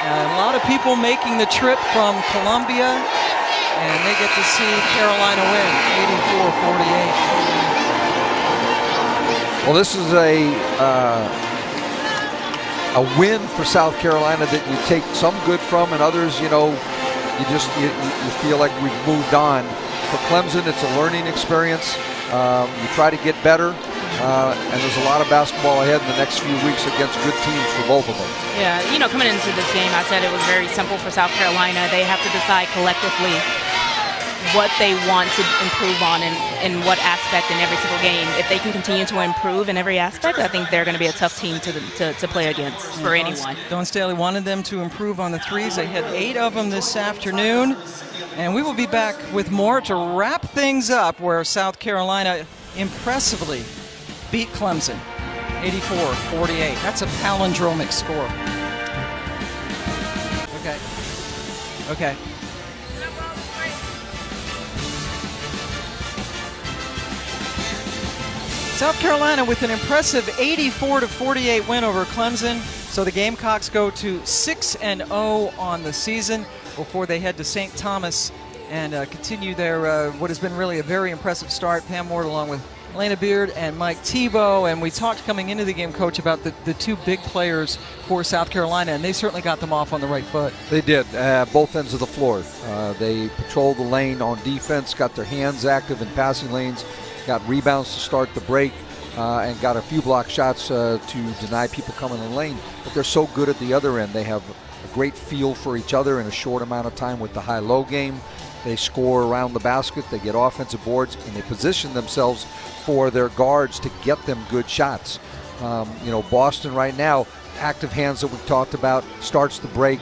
Uh, a lot of people making the trip from Columbia, and they get to see Carolina win 84-48. Well, this is a uh, a win for South Carolina that you take some good from, and others, you know, you just you, you feel like we've moved on. For Clemson, it's a learning experience. Um, you try to get better, uh, and there's a lot of basketball ahead in the next few weeks against good teams for both of them. Yeah, you know, coming into this game, I said it was very simple for South Carolina. They have to decide collectively what they want to improve on and in what aspect in every single game. If they can continue to improve in every aspect, I think they're going to be a tough team to, to, to play against for mm-hmm. anyone. Dawn Staley wanted them to improve on the threes. They had eight of them this afternoon. And we will be back with more to wrap things up where South Carolina impressively beat Clemson 84 48. That's a palindromic score. Okay. Okay. South Carolina with an impressive 84 to 48 win over Clemson. So the Gamecocks go to 6 and 0 on the season before they head to St. Thomas and uh, continue their uh, what has been really a very impressive start. Pam Ward along with Alana Beard and Mike Thibault. And we talked coming into the game, Coach, about the, the two big players for South Carolina, and they certainly got them off on the right foot. They did, uh, both ends of the floor. Uh, they patrolled the lane on defense, got their hands active in passing lanes, got rebounds to start the break. Uh, and got a few block shots uh, to deny people coming in the lane. But they're so good at the other end. They have a great feel for each other in a short amount of time with the high low game. They score around the basket, they get offensive boards, and they position themselves for their guards to get them good shots. Um, you know, Boston right now, active hands that we talked about, starts the break,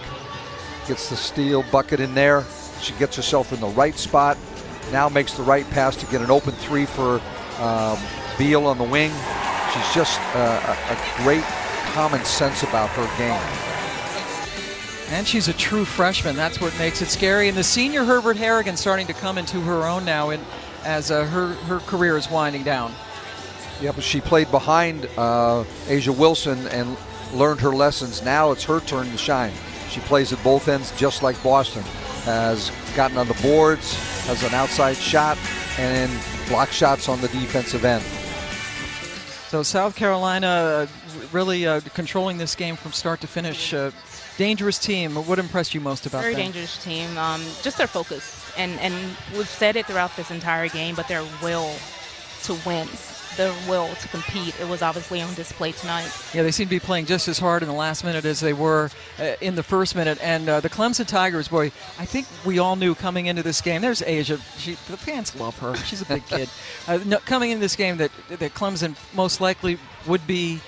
gets the steal bucket in there. She gets herself in the right spot, now makes the right pass to get an open three for um, Beal on the wing. She's just uh, a, a great common sense about her game. And she's a true freshman. That's what makes it scary. And the senior Herbert Harrigan starting to come into her own now in, as uh, her, her career is winding down. Yeah, but she played behind uh, A'ja Wilson and learned her lessons. Now it's her turn to shine. She plays at both ends just like Boston. Has gotten on the boards, has an outside shot, and block shots on the defensive end. So South Carolina uh, really uh, controlling this game from start to finish. Uh, dangerous team. What impressed you most about Very them? dangerous team. Um, just their focus, and and we've said it throughout this entire game, but their will to win, their will to compete. It was obviously on display tonight. Yeah, they seem to be playing just as hard in the last minute as they were uh, in the first minute. And uh, the Clemson Tigers, boy, I think we all knew coming into this game. There's A'ja. She, the fans love her. She's a big kid. Uh, no, coming into this game, that that Clemson most likely would be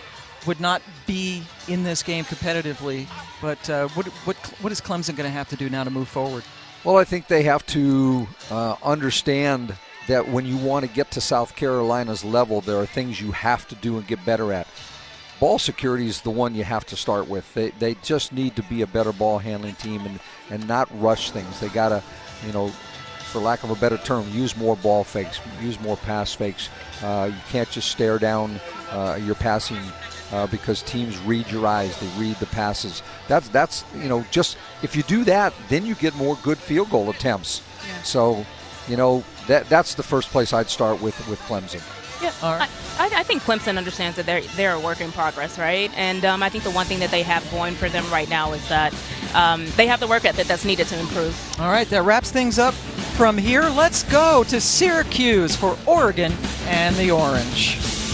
would not be in this game competitively. But uh, what, what, what is Clemson going to have to do now to move forward? Well, I think they have to uh, understand that when you want to get to South Carolina's level, there are things you have to do and get better at. Ball security is the one you have to start with. They, they just need to be a better ball handling team and, and not rush things. They got to, you know, for lack of a better term, use more ball fakes, use more pass fakes. Uh, you can't just stare down uh, your passing uh, because teams read your eyes, they read the passes. That's that's you know just if you do that, then you get more good field goal attempts. Yeah. So, you know that that's the first place I'd start with with Clemson. Yeah, right. I, I, think Clemson understands that they're they're a work in progress, right? And um, I think the one thing that they have going for them right now is that um, they have the work ethic that's needed to improve. All right, that wraps things up from here. Let's go to Syracuse for Oregon and the Orange.